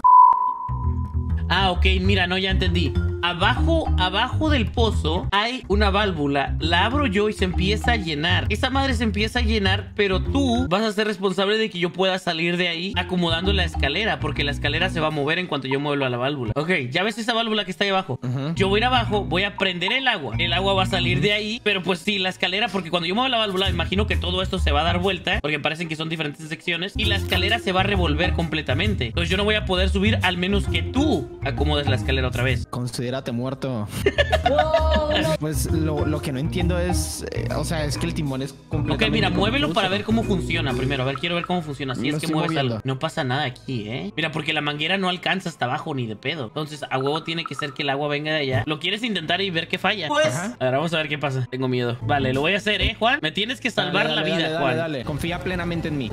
S2: Ah, ok, mira, no, ya entendí. Abajo, abajo del pozo hay una válvula. La abro yo y se empieza a llenar. Esa madre se empieza a llenar, pero tú vas a ser responsable de que yo pueda salir de ahí acomodando la escalera, porque la escalera se va a mover en cuanto yo mueva la válvula. Ok, ya ves esa válvula que está ahí abajo. Yo voy a ir abajo, voy a prender el agua. El agua va a salir de ahí, pero pues sí, la escalera, porque cuando yo muevo la válvula, imagino que todo esto se va a dar vuelta, porque parecen que son diferentes secciones, y la escalera se va a revolver completamente. Entonces yo no voy a poder subir al menos que tú acomodes la escalera otra vez.
S1: Considérate muerto. pues lo, lo que no entiendo es. eh, o sea, es que el timón es completamente.
S2: Ok, mira, muévelo para ver cómo funciona primero. A ver, quiero ver cómo funciona. Si
S1: Lo
S2: es que mueves
S1: moviendo.
S2: algo. No pasa nada aquí, ¿eh? Mira, porque la manguera no alcanza hasta abajo ni de pedo. Entonces, a huevo tiene que ser que el agua venga de allá. ¿Lo quieres intentar y ver qué falla? Pues.
S1: Ajá.
S2: A ver, vamos a ver qué pasa. Tengo miedo. Vale, lo voy a hacer, ¿eh, Juan? Me tienes que salvar
S1: Dale,
S2: la vida,
S1: dale,
S2: Juan.
S1: Dale, dale. Confía plenamente en mí.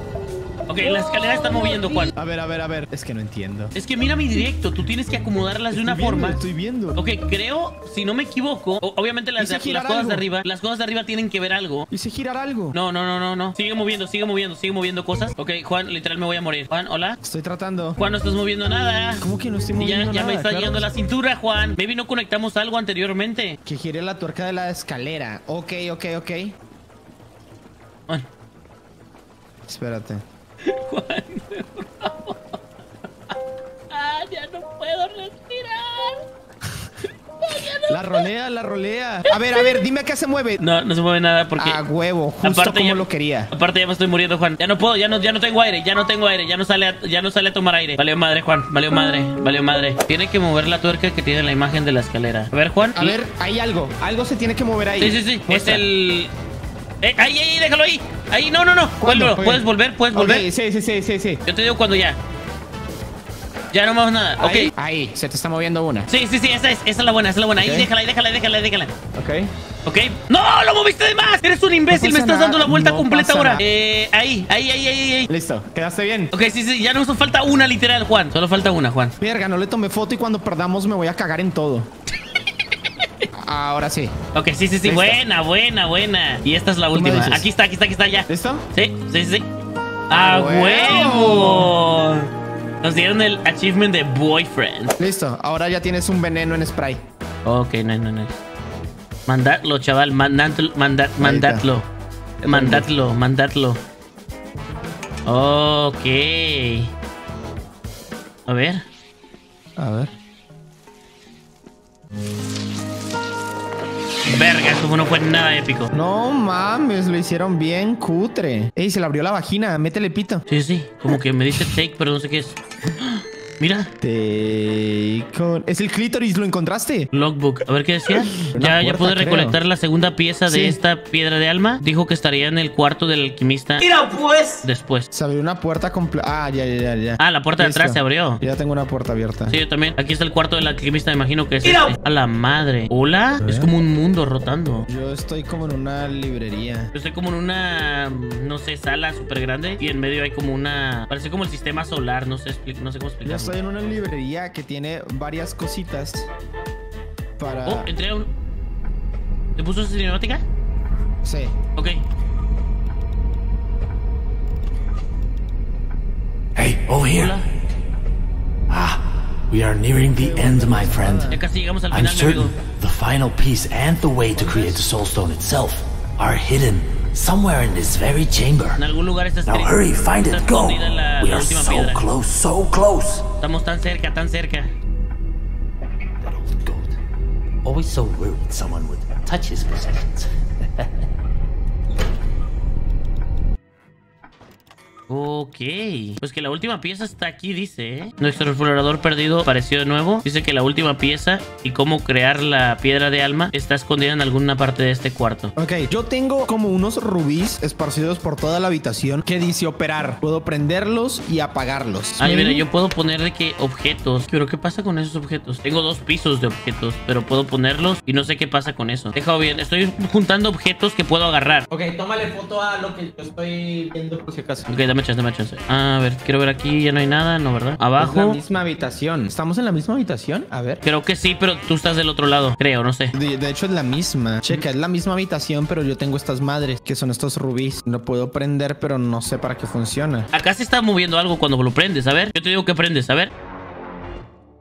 S2: Ok, la escalera está moviendo, Juan.
S1: A ver, a ver, a ver. Es que no entiendo.
S2: Es que mira mi directo. Tú tienes que acomodarlas de una
S1: Estoy viendo,
S2: forma.
S1: Estoy viendo.
S2: Ok, creo, si no me equivoco, obviamente las, de- las cosas
S1: algo.
S2: de arriba, las cosas de arriba tienen que ver algo.
S1: Hice girar algo.
S2: No, no, no, no, no. Sigue moviendo, sigue moviendo, sigue moviendo cosas. Ok, Juan, literal me voy a morir. Juan, hola.
S1: Estoy tratando.
S2: Juan, no estás moviendo nada.
S1: ¿Cómo que no estoy moviendo
S2: ya, ya
S1: nada?
S2: me está
S1: Claro.
S2: llegando la cintura, Juan. Maybe no conectamos algo anteriormente.
S1: Que gire la tuerca de la escalera. Ok, ok, ok.
S2: Juan,
S1: Espérate.
S2: Juan, por favor. Ah, ya no puedo respirar.
S1: La rolea, la rolea. A ver, a ver, dime qué se mueve.
S2: No, no se mueve nada porque.
S1: A huevo, justo como
S2: ya,
S1: lo quería.
S2: Aparte ya me estoy muriendo, Juan. Ya no puedo, ya no, ya no tengo aire, ya no tengo aire, ya no sale a, ya no sale a tomar aire. Valió madre, Juan, valió madre, valió madre. Tiene que mover la tuerca que tiene la imagen de la escalera. A ver, Juan.
S1: A ver, hay algo. Algo se tiene que mover ahí.
S2: Sí, sí, sí. Es el. Eh, ahí, ahí, déjalo ahí. Ahí, no, no, no.
S1: Ok.
S2: Puedes volver, puedes
S1: Ok,
S2: volver.
S1: sí, sí, sí, sí, sí.
S2: Yo te digo cuando ya. Ya no más nada. Ok.
S1: Ahí, ahí, se te está moviendo una.
S2: Sí, sí, sí, esa es, esa es la buena, esa es la buena. Ahí, déjala, ahí, déjala, déjala, déjala.
S1: Ok.
S2: Ok. ¡No! ¡Lo moviste de más! Eres un imbécil,
S1: No
S2: me estás dando la vuelta
S1: no
S2: completa ahora.
S1: nada.
S2: Eh, ahí, ahí, ahí, ahí, ahí.
S1: Listo, quedaste bien.
S2: Ok, sí, sí, ya nos falta una literal, Juan. Solo falta una, Juan.
S1: Verga, no le tomé foto y cuando perdamos me voy a cagar en todo. Ahora sí.
S2: Ok, sí, sí, sí.
S1: Listo.
S2: Buena, buena, buena. Y esta es la última. Aquí está, aquí está, aquí está ya.
S1: ¿Listo?
S2: Sí, sí, sí. ¡A
S1: ¡A
S2: huevo! Nos dieron el achievement de boyfriend.
S1: Listo, ahora ya tienes un veneno en spray.
S2: Ok, no, no, no. Mandadlo, chaval. Mandadlo, manda- mandadlo. Mandadlo, mandadlo. Ok. A ver.
S1: A ver.
S2: Verga, eso no fue nada épico.
S1: No mames, lo hicieron bien cutre. Ey, se le abrió la vagina, métele pito.
S2: Sí, sí, como que me dice take, pero no sé qué es. Mira,
S1: Te... con- Es el clítoris, ¿lo encontraste?
S2: logbook. A ver qué decía. Ya, ya pude
S1: creo.
S2: recolectar la segunda pieza de esta piedra de alma. Dijo que estaría en el cuarto del alquimista. Mira, pues. Después.
S1: Se abrió una puerta completa. Ah, ya, ya, ya, ya.
S2: Ah, la puerta de atrás se abrió.
S1: Ya tengo una puerta abierta.
S2: Sí, yo también. Aquí está el cuarto del alquimista, me imagino que es este. A la madre. ¿Hola? Es como un mundo rotando.
S1: Yo estoy como en una librería.
S2: Yo estoy como en una, no sé, sala súper grande y en medio hay como una... Parece como el sistema solar, no sé, expli- no sé cómo explicarlo.
S1: Estoy en una librería que tiene varias cositas para...
S2: Oh, entré a un... ¿Te puso cinemática?
S1: Sí.
S2: Ok.
S8: Hey, over here.
S2: Hola.
S8: Ah, we are nearing the end, my friend.
S2: Ya casi llegamos al
S8: I'm
S2: final, mi amigo.
S8: certain the final piece and the way to create the soul stone itself are hidden somewhere in this very chamber.
S2: En algún lugar está
S8: Now hurry, find it, go.
S2: la,
S8: We
S2: la
S8: are so
S2: piedra.
S8: close, so close.
S2: Estamos tan cerca, tan cerca.
S8: That old goat. Always so worried someone would touch his possessions.
S2: Ok. Pues que la última pieza está aquí, dice. ¿eh? Nuestro explorador perdido apareció de nuevo. Dice que la última pieza y cómo crear la piedra de alma está escondida en alguna parte de este cuarto.
S1: Ok, yo tengo como unos rubíes esparcidos por toda la habitación que dice operar. Puedo prenderlos y apagarlos.
S2: Ay, mira,
S1: ¿Ven?
S2: yo puedo poner de que objetos. Pero ¿qué pasa con esos objetos? Tengo dos pisos de objetos, pero puedo ponerlos y no sé qué pasa con eso. Dejado bien, estoy juntando objetos que puedo agarrar.
S1: Ok, tómale foto a lo que yo estoy viendo por si acaso.
S2: Ok, dame chance, dame chance. A ver, quiero ver aquí, ya no hay nada, ¿no, verdad?
S1: Es la
S2: Abajo.
S1: misma habitación. ¿Estamos en la misma habitación? A ver.
S2: Creo que sí, pero tú estás del otro lado, creo, no sé.
S1: De, de hecho es la misma. Checa, es la misma habitación, pero yo tengo estas madres, que son estos rubíes. No puedo prender, pero no sé para qué funciona.
S2: Acá se está moviendo algo cuando lo prendes, a ver. Yo te digo que prendes, a ver.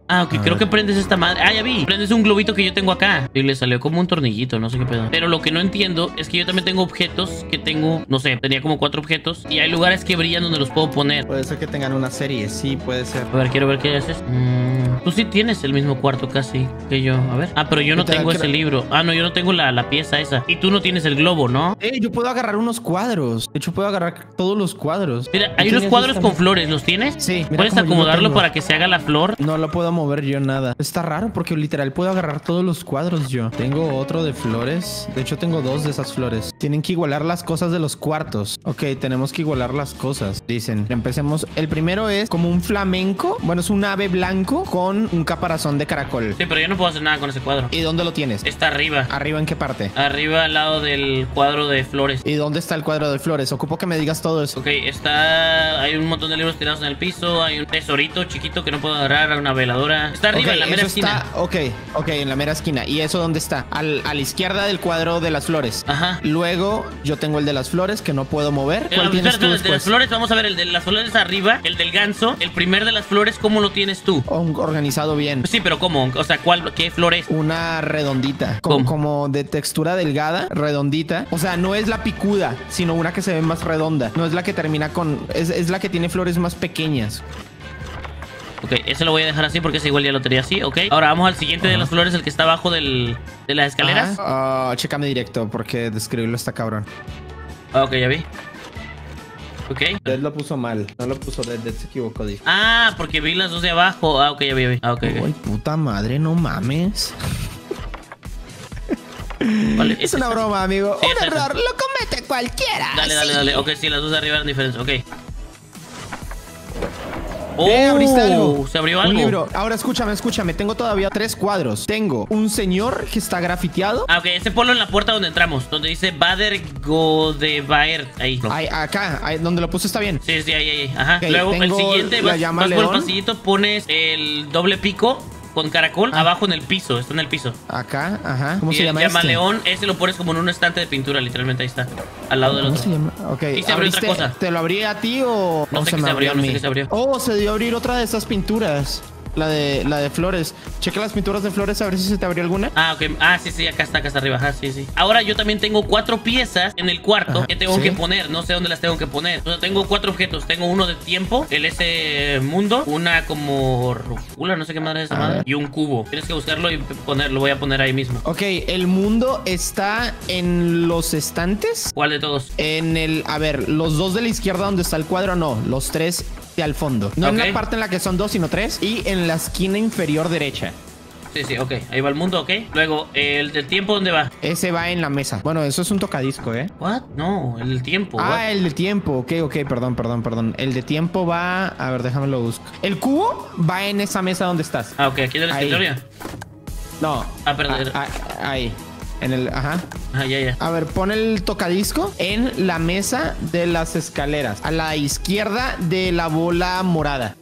S2: Ah, ok,
S1: A
S2: creo
S1: ver.
S2: que prendes esta madre. Ah, ya vi. Prendes un globito que yo tengo acá. Y le salió como un tornillito, no sé qué pedo. Pero lo que no entiendo es que yo también tengo objetos que tengo, no sé, tenía como cuatro objetos. Y hay lugares que brillan donde los puedo poner.
S1: Puede ser que tengan una serie, sí, puede ser.
S2: A ver, quiero ver qué haces. Mm, tú sí tienes el mismo cuarto casi que yo. A ver. Ah, pero yo no tengo ese libro. Ah, no, yo no tengo la, la pieza esa. Y tú no tienes el globo, ¿no?
S1: Eh, yo puedo agarrar unos cuadros. De hecho, puedo agar todos los cuadros.
S2: Mira,
S1: ¿Tú
S2: hay unos cuadros con flores. ¿Los tienes?
S1: Sí, mira
S2: ¿Puedes acomodarlo para que se haga la flor?
S1: No lo puedo mover yo nada. Está raro porque literal puedo agarrar todos los cuadros yo. Tengo otro de flores. De hecho, tengo dos de esas flores. Tienen que igualar las cosas de los cuartos. Ok, tenemos que igualar las cosas. Dicen, empecemos. El primero es como un flamenco. Bueno, es un ave blanco con un caparazón de caracol.
S2: Sí, pero yo no puedo hacer nada con ese cuadro.
S1: ¿Y dónde lo tienes?
S2: Está arriba.
S1: ¿Arriba en qué parte?
S2: Arriba al lado del cuadro de flores.
S1: ¿Y dónde está el cuadro de flores? Ocupo que me digas todo eso.
S2: Ok, está. Hay un montón de libros tirados en el piso. Hay un tesorito chiquito que no puedo agarrar. Una veladora. Está arriba, en la mera esquina.
S1: está- ok, ok, en la mera esquina. ¿Y eso dónde está? Al- a la izquierda del cuadro de las flores.
S2: Ajá.
S1: Luego yo tengo el de las flores que no puedo mover.
S2: Eh,
S1: ¿Cuál tienes
S2: espérate,
S1: tú
S2: el de las flores, vamos a ver el de las flores arriba, el del ganso, el primer de las flores, ¿cómo lo tienes tú?
S1: Organizado bien.
S2: Sí, pero ¿cómo? O sea, ¿cuál, qué flor es?
S1: Una redondita, como,
S2: ¿Cómo?
S1: como de textura delgada, redondita. O sea, no es la picuda, sino una que se ve más redonda. No es la que termina con... Es, es la que tiene flores más pequeñas.
S2: Ok, ese lo voy a dejar así porque ese igual ya lo tenía así, ok. Ahora vamos al siguiente de las flores, el que está abajo del, de las escaleras.
S1: Ah, chécame directo porque describirlo está cabrón.
S2: Ah, ok, ya vi. Ok.
S1: Dead lo puso mal. No lo puso Dead, Dead se equivocó. Dijo.
S2: Ah, porque vi las dos de abajo. Ah, ok, ya vi, ya vi. Ah, ok.
S1: Ay, puta madre, no mames.
S2: Vale,
S1: Es una broma, amigo.
S2: Sí,
S1: Un
S2: es esa.
S1: error, lo comete cualquiera.
S2: Dale, dale, dale. Ok, sí, las dos de arriba eran diferentes. Ok.
S1: Eh, abriste algo.
S2: Oh, Se abrió algo.
S1: Un libro. Ahora escúchame, escúchame. Tengo todavía tres cuadros. Tengo un señor que está grafiteado.
S2: Ah, ok, ese ponlo en la puerta donde entramos, donde dice Bader Godebaert. Ahí.
S1: Ahí, acá, ahí, donde lo puse está bien.
S2: Sí, sí, ahí, ahí. Ajá. Luego el siguiente, vas, vas por el pasillito, pones el doble pico con caracol
S1: Ah.
S2: abajo en el piso. Está en el piso.
S1: Acá, ajá. ¿Cómo
S2: y
S1: se llama este?
S2: león, ese lo pones como en un estante de pintura, literalmente ahí está. Al lado del
S1: ¿Cómo
S2: otro.
S1: se llama? Ok.
S2: Y se abrió otra
S1: ¿abriste-
S2: cosa.
S1: ¿Te lo abrí a ti o
S2: No sé qué
S1: me
S2: se abrió,
S1: a
S2: no sé
S1: mí?
S2: qué se abrió.
S1: Oh, se dio a abrir otra de estas pinturas. La de, la de flores. Checa las pinturas de flores a ver si se te abrió alguna.
S2: Ah, ok. Ah, sí, sí, acá está, acá está arriba. Ajá, sí, sí. Ahora yo también tengo cuatro piezas en el cuarto
S1: Ajá,
S2: que tengo
S1: sí.
S2: que poner. No sé dónde las tengo que poner. Tengo cuatro objetos. Tengo uno de tiempo, el ese mundo, una como rúcula, no sé qué madre es esa madre, y un cubo. Tienes que buscarlo y ponerlo. Voy a poner ahí mismo.
S1: Ok, el mundo está en los estantes.
S2: ¿Cuál de todos?
S1: En el, a ver, los dos de la izquierda donde está el cuadro, no, los tres al fondo. No en
S2: Ok.
S1: la parte en la que son dos, sino tres. Y en la esquina inferior derecha.
S2: Sí, sí, ok. Ahí va el mundo, ok. Luego, el del tiempo, ¿dónde va?
S1: Ese va en la mesa. Bueno, eso es un tocadisco, ¿eh?
S2: ¿What? No, el del tiempo.
S1: Ah,
S2: what?
S1: el de tiempo. Ok, ok, perdón, perdón, perdón. El de tiempo va. A ver, déjame lo busco. El cubo va en esa mesa donde estás.
S2: Ah, ok, aquí en el escritorio.
S1: No.
S2: Ah, perdón.
S1: Ah, ah, ahí. En el. Ajá.
S2: Ah, ya, ya.
S1: A ver, pon el tocadisco en la mesa de las escaleras. A la izquierda de la bola morada.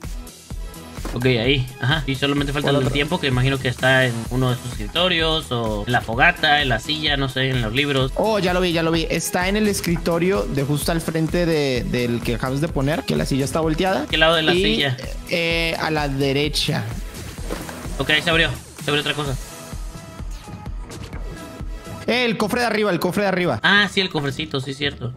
S2: Ok, ahí. Ajá. Y solamente falta el tiempo, que imagino que está en uno de sus escritorios, o en la fogata, en la silla, no sé, en los libros.
S1: Oh, ya lo vi, ya lo vi. Está en el escritorio de justo al frente de- del que acabas de poner, que la silla está volteada.
S2: ¿Qué lado de la
S1: Y,
S2: silla?
S1: eh, a la derecha.
S2: Ok, ahí se abrió. Se abrió otra cosa.
S1: Eh, el cofre de arriba, el cofre de arriba.
S2: Ah, sí, el cofrecito, sí, cierto.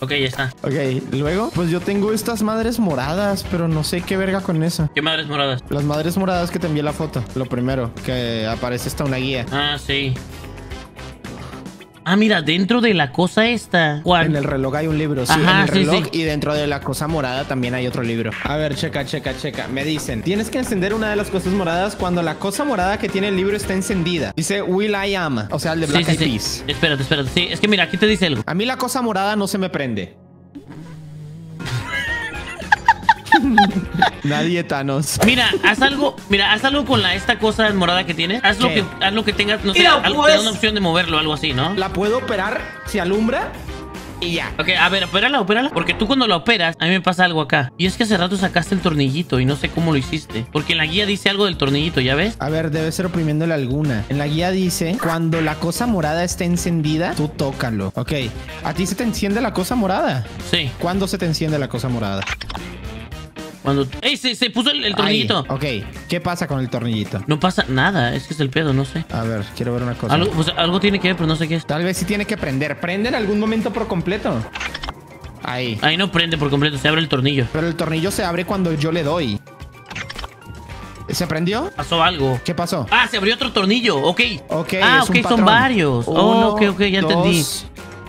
S2: Ok, ya está.
S1: Ok, luego, pues yo tengo estas madres moradas, pero no sé qué verga con eso.
S2: ¿Qué madres moradas?
S1: Las madres moradas que te envié la foto. Lo primero, que aparece esta una guía.
S2: Ah, sí. Ah, mira, dentro de la cosa esta. Juan.
S1: En el reloj hay un libro, sí,
S2: Ajá,
S1: en el
S2: sí,
S1: reloj
S2: sí.
S1: y dentro de la cosa morada también hay otro libro. A ver, checa, checa, checa. Me dicen, tienes que encender una de las cosas moradas cuando la cosa morada que tiene el libro está encendida. Dice Will I Am, o sea, el de
S2: Sí,
S1: Black
S2: sí,
S1: Eyed
S2: sí.
S1: Peas.
S2: Espérate, espérate. Sí, es que mira, aquí te dice algo.
S1: A mí la cosa morada no se me prende. Nadie Thanos.
S2: Mira, haz algo, mira, haz algo con la esta cosa morada que tienes. Haz lo que, haz lo que tengas, no sé,
S7: Mira,
S2: algo-
S7: pues.
S2: te da una opción de moverlo, algo así, ¿no?
S1: La puedo operar, se alumbra y ya.
S2: Ok, a ver, opérala, opérala. Porque tú cuando la operas, a mí me pasa algo acá. Y es que hace rato sacaste el tornillito y no sé cómo lo hiciste. Porque en la guía dice algo del tornillito, ¿ya ves?
S1: A ver, debe ser oprimiéndole alguna. En la guía dice, cuando la cosa morada esté encendida, tú tócalo. Ok, ¿a ti se te enciende la cosa morada?
S2: Sí.
S1: ¿Cuándo se te enciende la cosa morada?
S2: Cuando. ¡Ey! Se, se puso el, el tornillito.
S1: Ahí. Ok, ¿qué pasa con el tornillito?
S2: No pasa nada, es que es el pedo, no sé.
S1: A ver, quiero ver una cosa.
S2: Algo, pues, algo tiene que ver, pero no sé qué es.
S1: Tal vez sí tiene que prender. ¿Prende en algún momento por completo? Ahí.
S2: Ahí no prende por completo, se abre el tornillo.
S1: Pero el tornillo se abre cuando yo le doy. ¿Se prendió?
S2: Pasó algo.
S1: ¿Qué pasó?
S2: Ah, se abrió otro tornillo, ok.
S1: Ok,
S2: ah,
S1: es
S2: ok,
S1: un
S2: son varios. oh,
S1: Uno,
S2: ok, ok, ya
S1: dos,
S2: entendí.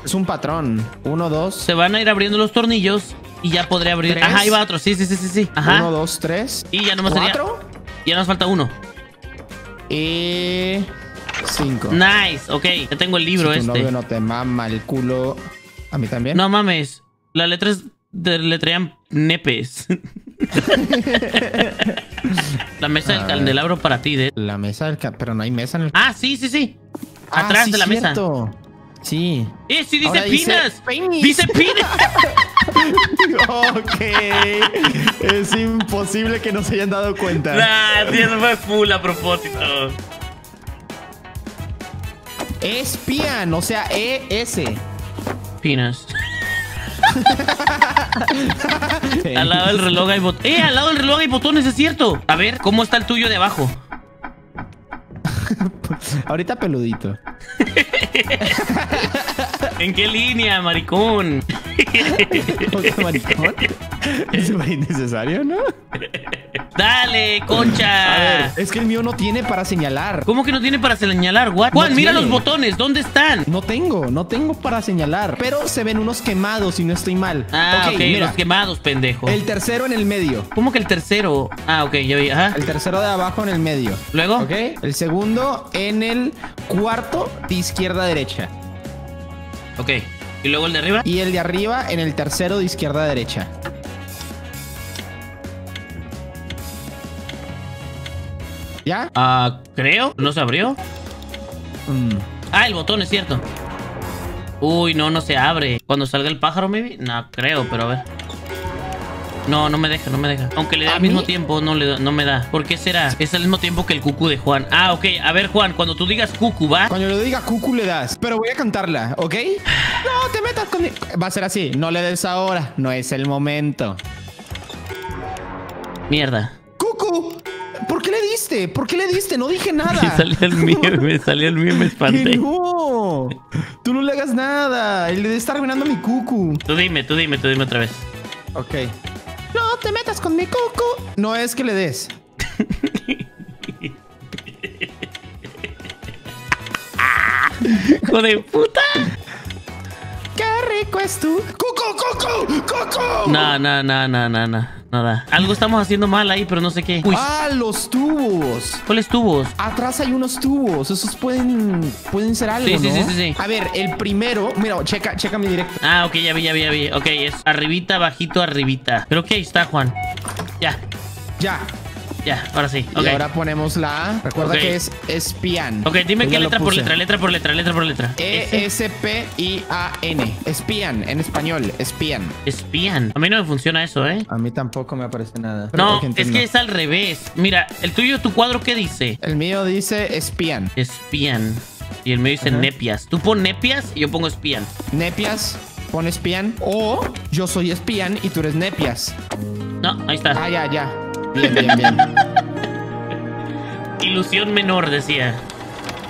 S1: Es un patrón. Uno, dos.
S2: Se van a ir abriendo los tornillos y ya podré abrir.
S1: ¿Tres?
S2: Ajá, ahí va otro. Sí, sí, sí, sí, sí. Ajá.
S1: Uno, dos, tres.
S2: Y ya nomás sería.
S1: cuatro.
S2: Ya nos falta uno.
S1: Y cinco.
S2: Nice, ok. Ya tengo el libro
S1: si tu
S2: este.
S1: novio no te mama el culo. A mí también.
S2: No mames. Las letras de le traían nepes. la mesa
S1: A
S2: del candelabro para ti, de.
S1: La mesa del... Pero no hay mesa en el...
S2: Ah, sí, sí, sí.
S1: Ah,
S2: Atrás
S1: sí,
S2: de la mesa.
S1: Sí.
S2: Eh, sí dice pinas.
S1: penis.
S2: Dice pinas.
S1: ok. es imposible que no se hayan dado cuenta.
S2: nah, eso fue full a propósito.
S1: Es pian, o sea, E ES.
S2: Pinas. Al lado del reloj hay botones. ¡Eh! Al lado del reloj hay botones, es cierto. A ver, ¿cómo está el tuyo de abajo?
S1: Ahorita peludito.
S2: ¿En qué línea, maricón?
S1: Maricón. Es súper innecesario, ¿no?
S2: Dale, concha.
S1: A ver, es que el mío no tiene para señalar.
S2: ¿Cómo que no tiene para señalar? What? Juan,
S1: No
S2: mira
S1: tiene.
S2: los botones. ¿Dónde están?
S1: No tengo, no tengo para señalar. Pero se ven unos quemados y no estoy mal.
S2: Ah, ok,
S1: mira.
S2: los quemados, pendejo.
S1: El tercero en el medio.
S2: ¿Cómo que el tercero? Ah, ok, ya vi. Ajá.
S1: El tercero de abajo en el medio.
S2: Luego.
S1: ¿Ok? El segundo en el cuarto de izquierda a derecha.
S2: Ok. ¿Y luego el de arriba?
S1: Y el de arriba en el tercero de izquierda a derecha. ¿Ya?
S2: Ah, creo. ¿No se abrió?
S1: Mm.
S2: Ah, el botón, es cierto. Uy, no, no se abre. Cuando salga el pájaro, maybe. No, creo, pero a ver. No, no me deja, no me deja. Aunque le dé
S1: ¿A
S2: al mismo
S1: mí?
S2: tiempo, no, le da- no me da. ¿Por qué será? Es al mismo tiempo que el cucu de Juan. Ah, ok. A ver, Juan, cuando tú digas cucu, ¿va?
S1: Cuando yo diga cucu le das. Pero voy a cantarla, ¿ok? No te metas con... Va a ser así. No le des ahora. No es el momento.
S2: Mierda.
S1: ¡Cucu! ¿Por qué le diste? ¿Por qué le diste? No dije nada.
S2: Me salió el mío, me salió el mío, me
S1: Que
S2: espanté.
S1: no. Tú no le hagas nada. Él le está arruinando mi cucu.
S2: Tú dime, tú dime, tú dime otra vez.
S1: Ok. No te metas con mi cucu. No es que le des.
S2: ¡Hijo de puta!
S1: ¡Qué rico es tú! ¡Cucu, cucu, cucu!
S2: No, no, no, no, no, no. Nada. Algo estamos haciendo mal ahí, pero no sé qué. Uy,
S1: ¡Ah, los tubos!
S2: ¿cuáles tubos?
S1: Atrás hay unos tubos. Esos pueden, pueden ser algo,
S2: Sí, sí,
S1: ¿no?
S2: sí, sí, sí.
S1: A ver, el primero... Mira, checa, checa mi directo.
S2: Ah, ok, ya vi, ya vi, ya vi. Ok, es arribita, bajito, arribita. Creo que ahí está, Juan. Ya,
S1: Ya.
S2: Ya, ahora sí. Ok.
S1: Y ahora ponemos la A. Recuerda
S2: Ok.
S1: que es espian.
S2: Ok, dime qué letra por letra, letra por letra, letra por letra.
S1: E
S2: S.
S1: E-S-P-I-A-N. Espían, en español. Espían.
S2: Espían. A mí no me funciona eso, ¿eh?
S1: A mí tampoco me aparece nada.
S2: No, es que es al revés. Mira, el tuyo, tu cuadro, ¿qué dice?
S1: El mío dice espían.
S2: Espían. Y el mío dice
S1: Ajá.
S2: nepias. Tú pon nepias y yo pongo espían.
S1: Nepias, pon espían. O yo soy espían y tú eres nepias.
S2: No, ahí está.
S1: Ah, ya, ya. Bien, bien, bien.
S2: Ilusión menor, decía.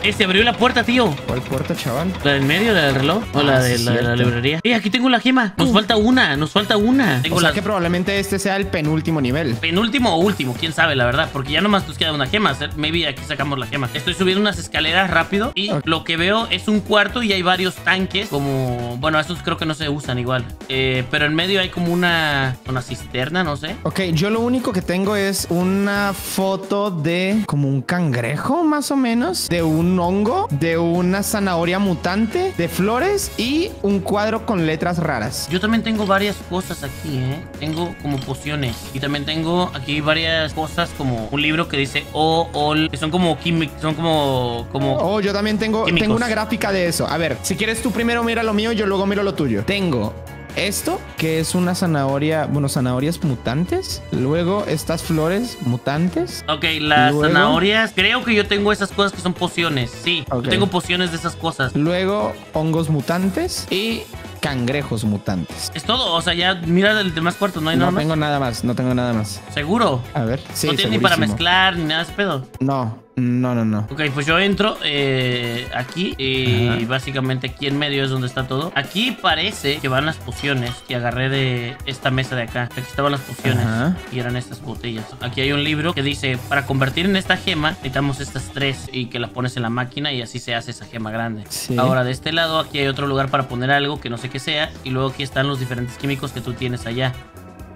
S2: Eh, se abrió la puerta, tío.
S1: ¿Cuál puerta, chaval?
S2: ¿La del medio, la del reloj? ¿O la
S1: Ah,
S2: de
S1: sí,
S2: la, de la librería? Eh, aquí tengo la gema. Nos falta una, nos falta una. Tengo
S1: O sea
S2: la
S1: que probablemente este sea el penúltimo nivel.
S2: penúltimo o último, quién sabe, la verdad. Porque ya nomás nos queda una gema. Maybe aquí sacamos la gema. Estoy subiendo unas escaleras rápido y lo que veo es un cuarto y hay varios tanques. Como, bueno, estos creo que no se usan igual. Eh, pero en medio hay como una, una cisterna, no sé.
S1: Ok, yo lo único que tengo es una foto de como un cangrejo, más o menos, de un hongo, de una zanahoria mutante, de flores y un cuadro con letras raras.
S2: Yo también tengo varias cosas aquí, ¿eh? Tengo como pociones. Y también tengo aquí varias cosas como un libro que dice O, Ol, que son como químicos, son como... como
S1: Oh, yo también tengo,
S2: Químicos.
S1: tengo una gráfica de eso. A ver, si quieres tú primero mira lo mío, yo luego miro lo tuyo. Tengo esto, que es una zanahoria, bueno, zanahorias mutantes. Luego estas flores mutantes.
S2: Ok, las
S1: Luego-
S2: zanahorias. Creo que yo tengo esas cosas que son pociones. Sí, yo tengo pociones de esas cosas.
S1: Luego hongos mutantes y cangrejos mutantes.
S2: Es todo, o sea, ya mira el demás cuarto, no hay
S1: No
S2: nada más.
S1: tengo nada más, no tengo nada más.
S2: ¿Seguro?
S1: A ver, sí,
S2: no tienes ni para
S1: segurísimo.
S2: mezclar ni nada de ese pedo.
S1: No, no, no, no.
S2: Ok, pues yo entro eh, aquí y
S1: Ajá.
S2: básicamente aquí en medio es donde está todo. Aquí parece que van las pociones que agarré de esta mesa de acá. Aquí estaban las pociones
S1: Ajá.
S2: y eran estas botellas. Aquí hay un libro que dice, para convertir en esta gema necesitamos estas tres y que las pones en la máquina y así se hace esa gema grande.
S1: Sí.
S2: Ahora de este lado aquí hay otro lugar para poner algo que no sé qué sea y luego aquí están los diferentes químicos que tú tienes allá.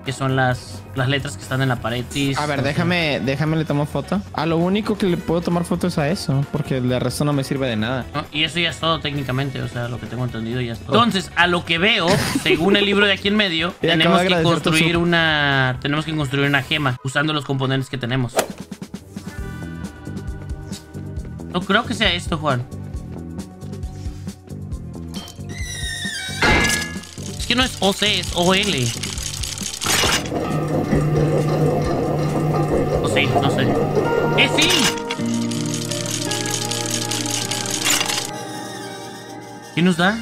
S2: Que son las, las letras que están en la pared. Sí,
S1: A ver, déjame, déjame le tomo foto. A lo único que le puedo tomar foto es a eso, porque el resto no me sirve de nada.
S2: ¿no? Y eso ya es todo técnicamente, o sea, lo que tengo entendido ya es todo. Entonces, a lo que veo, según el libro de aquí en medio,
S1: Y
S2: tenemos que construir una tenemos que construir una gema usando los componentes que tenemos. No creo que sea esto, Juan. Es que no es OC, es OL. Sí, no sé. ¡Eh, sí! ¿Qué nos da?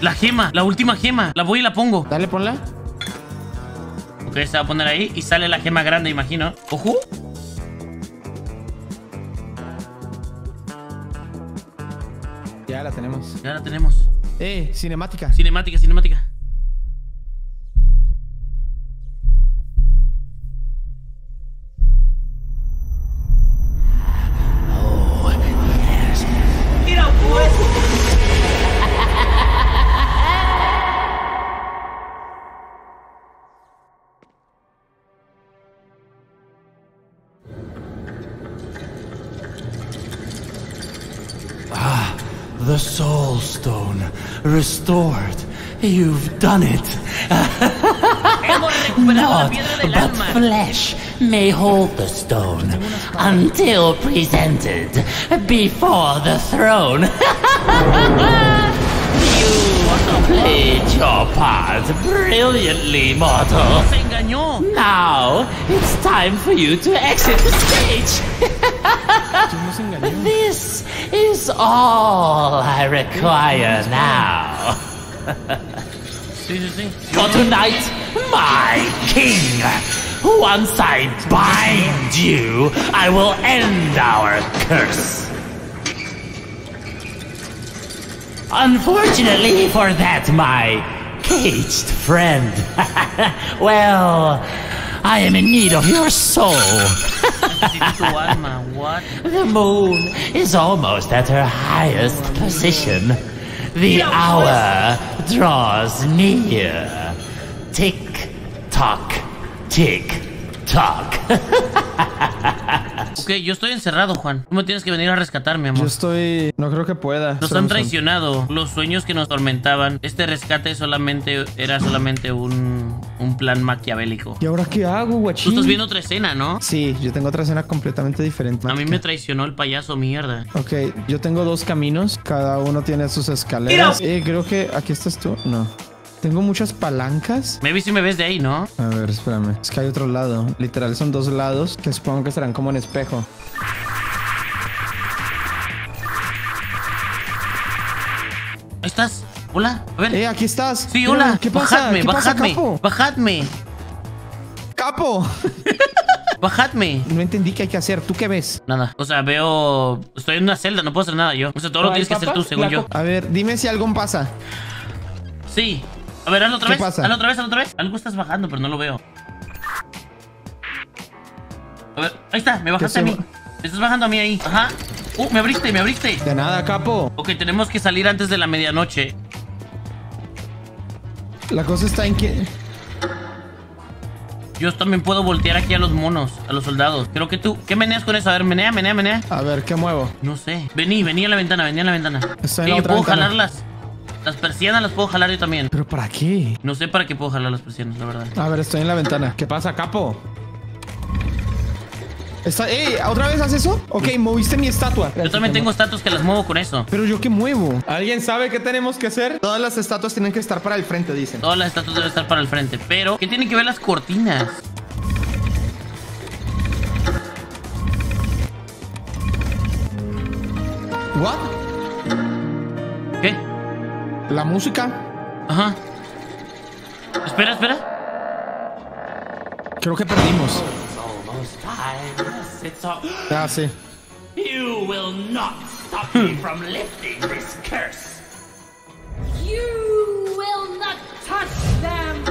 S2: La gema, la última gema. La voy y la pongo.
S1: Dale, ponla.
S2: Ok, se va a poner ahí y sale la gema grande, imagino. ¡Ojo!
S1: Ya la tenemos.
S2: Ya la tenemos.
S1: Eh, cinemática.
S2: Cinemática, cinemática.
S8: You've done it.
S2: Hemos recuperado la
S8: Not but flesh may hold the stone until presented before the throne. you played your part brilliantly, mortal. Now it's time for you to exit the stage.
S1: ¿Quién nos engañó?
S8: This is all I require now. For tonight, my king Once I bind you, I will end our curse. Unfortunately for that, my caged friend. well, I am in need of your soul.
S2: Necesito tu alma. What?
S8: The moon is almost at her highest position. The hour draws near. Tick tock, tick tock.
S2: Ok, yo estoy encerrado, Juan. Tú me tienes que venir a rescatar, mi
S1: Yo
S2: amor.
S1: estoy... No creo que pueda.
S2: Nos han traicionado. Los sueños que nos tormentaban. Este rescate solamente era solamente un, un plan maquiavélico.
S1: ¿Y ahora qué hago,
S2: Tú
S1: guachín?
S2: estás viendo otra escena, ¿no?
S1: Sí, yo tengo otra escena completamente diferente.
S2: A mí me traicionó el payaso mierda.
S1: Ok, yo tengo dos caminos. Cada uno tiene sus escaleras. Eh, creo que aquí estás tú. No. Tengo muchas palancas.
S2: Maybe si me ves de ahí, ¿no?
S1: A ver, espérame. Es que hay otro lado. Literal, son dos lados que supongo que serán como en espejo.
S2: Estás. Hola. A ver.
S1: Eh, aquí estás.
S2: sí,
S1: Mira,
S2: hola.
S1: ¿Qué pasa?
S2: Bajadme,
S1: ¿Qué pasa,
S2: bajadme.
S1: capo?
S2: Bajadme.
S1: ¡Capo!
S2: Bajadme.
S1: No entendí qué hay que hacer. ¿Tú qué ves?
S2: Nada. O sea, veo. Estoy en una celda, no puedo hacer nada yo. O sea, todo lo tienes que hacer tú, según yo.
S1: A ver, dime si algo pasa.
S2: Sí. A ver, hazlo otra
S1: ¿Qué
S2: vez.
S1: pasa?
S2: Hazlo otra vez, hazlo otra vez. Algo estás bajando, pero no lo veo. A ver, ahí está, me bajaste a mí. Me estás bajando a mí ahí. Ajá. Uh, me abriste, me abriste.
S1: De nada, capo.
S2: Ok, tenemos que salir antes de la medianoche.
S1: La cosa está en que...
S2: Yo también puedo voltear aquí a los monos, a los soldados. Creo que tú. ¿Qué meneas con eso? A ver, menea, menea, menea.
S1: A ver, ¿qué muevo?
S2: No sé. Vení, vení a la ventana, vení a la ventana.
S1: Estoy en la
S2: yo
S1: otra
S2: puedo
S1: ventana.
S2: jalar las. Las persianas las puedo jalar yo también.
S1: ¿Pero para qué?
S2: No sé para qué puedo jalar las persianas, la verdad.
S1: A ver, estoy en la ventana. ¿Qué pasa, capo? Está... ¡Ey! ¿Otra vez haces eso? Ok, moviste mi estatua.
S2: Yo también tengo estatus que las muevo con eso.
S1: Pero yo qué muevo. ¿Alguien sabe qué tenemos que hacer? Todas las estatuas tienen que estar para el frente, dicen.
S2: Todas las estatuas deben estar para el frente. Pero, ¿qué tienen que ver las cortinas?
S1: ¿What?
S2: ¿Qué?
S1: ¿La música?
S2: Ajá. Espera, espera.
S1: Creo que perdimos. Ah, sí.
S8: You will not stop me from lifting this curse.
S9: You will not touch them.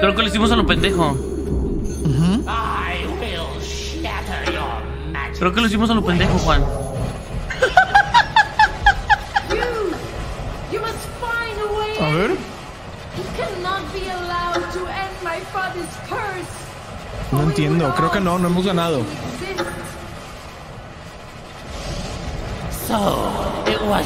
S2: Creo que lo hicimos a lo pendejo.
S8: I will shatter your magic.
S2: Creo que lo hicimos a lo pendejo, Juan.
S9: You, you must find a way.
S1: A ver. No entiendo. Creo que no, no hemos ganado.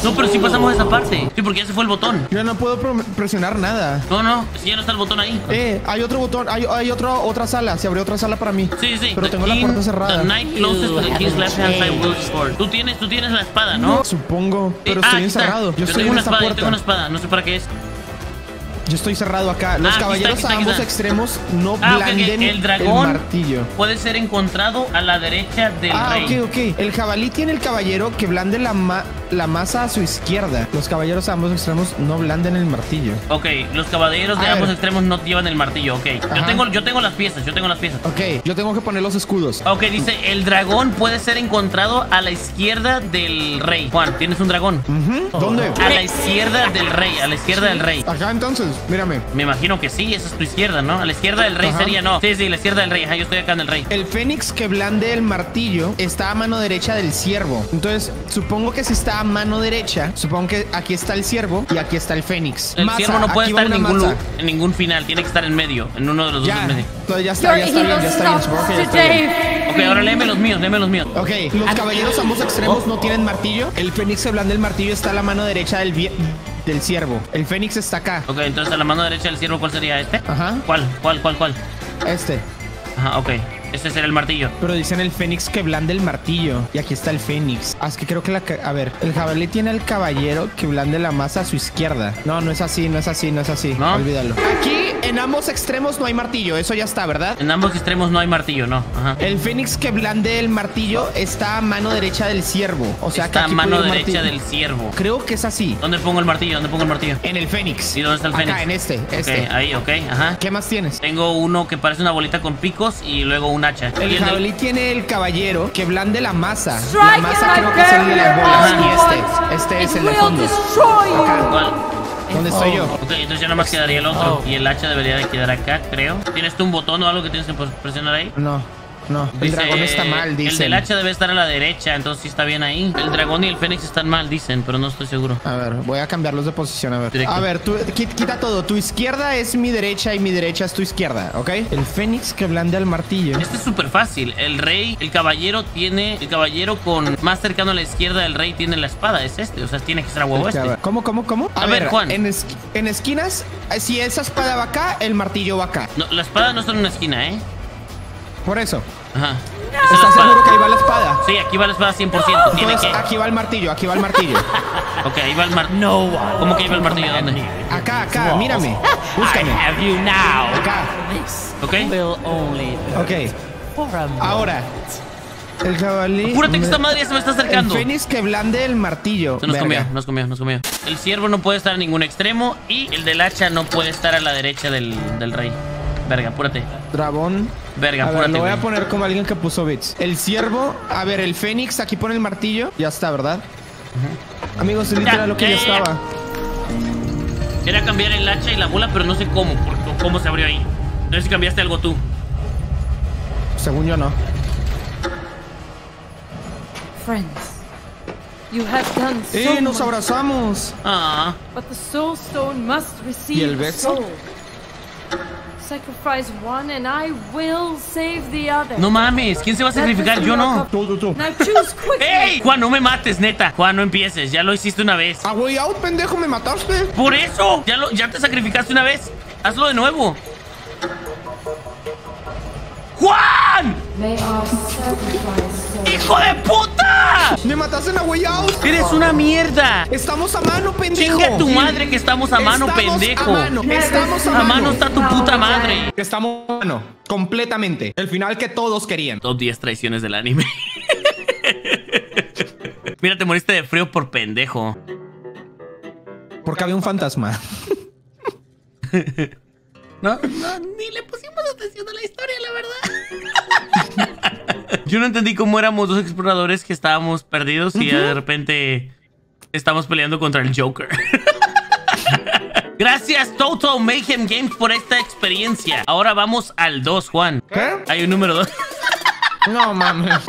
S2: No, pero sí
S8: you.
S2: pasamos esa parte. Sí, porque ya se fue el botón.
S1: Yo no puedo presionar nada.
S2: No, no, que ya no está el botón ahí.
S1: Eh, hay otro botón, hay, hay otra, otra sala. Se abrió otra sala para mí.
S2: Sí, sí.
S1: Pero
S2: The
S1: tengo la
S2: king-
S1: puerta cerrada.
S2: The knight closest to the king's left hand side will score. Tú tienes, tú tienes la espada, ¿no?
S1: No, supongo. Pero
S2: Eh, ah,
S1: estoy
S2: está.
S1: encerrado. Yo,
S2: Yo
S1: estoy
S2: tengo
S1: en
S2: una espada, yo tengo una espada. No sé para qué es.
S1: Yo estoy cerrado acá. Los
S2: Ah, está,
S1: caballeros
S2: está,
S1: a ambos
S2: está.
S1: extremos no
S2: Ah,
S1: blanden
S2: El dragón
S1: martillo.
S2: puede ser encontrado a la derecha del
S1: Ah,
S2: rey.
S1: ok, ok. El jabalí tiene el caballero que blande la, ma- la masa a su izquierda. Los caballeros a ambos extremos no blanden el martillo.
S2: Ok, los caballeros de ambos extremos no llevan el martillo, ok. Yo tengo, yo tengo las piezas, yo tengo las piezas.
S1: Ok, yo tengo que poner los escudos.
S2: Ok, dice, el dragón puede ser encontrado a la izquierda del rey. Juan, tienes un dragón.
S1: Ujú. ¿Dónde?
S2: A la izquierda del rey, a la izquierda del rey.
S1: Acá entonces, mírame.
S2: Me imagino que sí, esa es tu izquierda, ¿no? A la izquierda del rey
S1: Ajá.
S2: sería no. Sí, sí, la izquierda del rey. Ajá, yo estoy acá en el rey.
S1: El fénix que blande el martillo está a mano derecha del ciervo. Entonces, supongo que si está a mano derecha, supongo que aquí está el ciervo y aquí está el fénix.
S2: El ciervo no puede estar en ningún, en ningún final, tiene que estar en medio, en uno de los dos
S1: Ya,
S2: en medio.
S1: entonces ya está, ya está bien, ya está bien. Supongo que ya está bien.
S2: Ok, ahora léeme los míos, léeme los míos.
S1: Ok, los caballeros ambos extremos no tienen martillo. El fénix que blande el martillo está a la mano derecha del, vie- del ciervo. El fénix está acá.
S2: Ok, entonces a la mano derecha del ciervo, ¿cuál sería este?
S1: Ajá.
S2: ¿Cuál? ¿Cuál, cuál, cuál?
S1: Este.
S2: Ajá, ok. Este será el martillo.
S1: Pero dicen el fénix que blande el martillo. Y aquí está el fénix. Ah, es que creo que la... A ver, el jabalí tiene al caballero que blande la masa a su izquierda. No, no es así, no es así, no es así.
S2: ¿No?
S1: Olvídalo. Aquí en ambos extremos no hay martillo, eso ya está, ¿verdad?
S2: En ambos extremos no hay martillo, no. Ajá.
S1: El fénix que blande el martillo está a mano derecha del ciervo. O sea, que
S2: Está a
S1: aquí
S2: mano
S1: ir un
S2: derecha del ciervo.
S1: Creo que es así.
S2: ¿Dónde pongo el martillo? ¿Dónde pongo el martillo?
S1: En el fénix.
S2: ¿Y dónde está el fénix?
S1: Acá, en este, este.
S2: Ahí, ok, ajá.
S1: ¿Qué más tienes?
S2: Tengo uno que parece una bolita con picos y luego un hacha.
S1: El jabalí tiene el caballero que blande la masa. La masa creo que es el de las bolas. Y este, este es el de fondo. ¿Dónde estoy yo?
S2: Ok, entonces ya nada más quedaría el otro. Y el hacha debería de quedar acá, creo. ¿Tienes tú un botón o algo que tienes que presionar ahí?
S1: No, no. El
S2: Dice,
S1: dragón está mal,
S2: El
S1: dicen.
S2: del hacha debe estar a la derecha, entonces sí está bien ahí. El dragón y el fénix están mal, dicen, pero no estoy seguro.
S1: A ver, voy a cambiarlos de posición, a ver.
S2: Directo.
S1: A ver, tú, qui- quita todo. Tu izquierda es mi derecha y mi derecha es tu izquierda, ¿ok? El fénix que blande al martillo.
S2: Este es súper fácil. El rey, el caballero tiene. El caballero con más cercano a la izquierda del rey tiene la espada. Es este. O sea, tiene que ser a huevo este.
S1: ¿Cómo, cómo, cómo?
S2: A ver, Juan.
S1: En, es- en esquinas, eh, si esa espada va acá, el martillo va acá.
S2: No, la espada no está en una esquina, ¿eh?
S1: Por eso.
S2: Ajá.
S1: ¿Estás seguro que ahí va la espada?
S2: Sí, aquí va la espada 100%. Tiene
S1: Entonces,
S2: que.
S1: aquí va el martillo, aquí va el martillo.
S2: Ok, ahí va el martillo.
S8: No.
S2: ¿Cómo que iba el martillo? ¿Dónde?
S1: Acá, acá, mírame.
S8: I
S1: Búscame.
S8: have you now.
S1: Acá.
S2: Ok.
S1: Ok. Ahora. El jabalí.
S2: Apúrate que esta madre ya se me está acercando.
S1: El fénix que blande el martillo.
S2: Se nos
S1: Verga.
S2: comió, nos comió, nos comió. El ciervo no puede estar en ningún extremo y el del hacha no puede estar a la derecha del, del rey. Verga, apúrate.
S1: Dragón.
S2: Verga,
S1: A ver,
S2: apúrate.
S1: lo voy a
S2: güey.
S1: poner como alguien que puso bits. El ciervo. A ver, el fénix. Aquí pone el martillo. Ya está, ¿verdad? Amigos, es literal lo que
S2: ya,
S1: estaba.
S2: Quería cambiar el hacha y la bola, pero no sé cómo, porque cómo se abrió ahí. No sé si cambiaste algo tú.
S1: Según yo, no.
S9: Friends, you have done so
S1: ¡Eh, nos
S9: much,
S1: abrazamos!
S2: Ah,
S9: but the soul stone must
S1: ¿Y el
S9: receive a
S1: beso?
S9: soul. Sacrifice one and I will save the other.
S2: no mames, ¿quién se va a sacrificar? Yo no.
S1: Tú, tú, tú.
S9: Now choose quickly.
S2: ¡Ey! Juan, no me mates, neta. Juan, no empieces. Ya lo hiciste una vez.
S1: ¡Ah, güey, out, pendejo! ¡Me mataste!
S2: Por eso, ya, lo, ya te sacrificaste una vez. Hazlo de nuevo. ¡Juan! ¡Hijo de puta!
S1: ¡Me mataste en la way out!
S2: ¡Eres una mierda!
S1: ¡Estamos a mano, pendejo!
S2: Chinga tu madre que estamos a mano,
S1: Estamos
S2: pendejo.
S1: a mano, estamos a
S2: A
S1: mano.
S2: mano está tu puta madre.
S1: Estamos a mano, completamente. El final que todos querían.
S2: Top 10 traiciones del anime. Mira, te moriste de frío por pendejo.
S1: Porque había un fantasma.
S2: No, no, ni le pusimos atención a la historia, la verdad. Yo no entendí cómo éramos dos exploradores que estábamos perdidos y de repente estamos peleando contra el Joker. Gracias Total Mayhem Games por esta experiencia. Ahora vamos al 2, Juan.
S1: ¿Qué?
S2: Hay un número 2.
S1: No mames.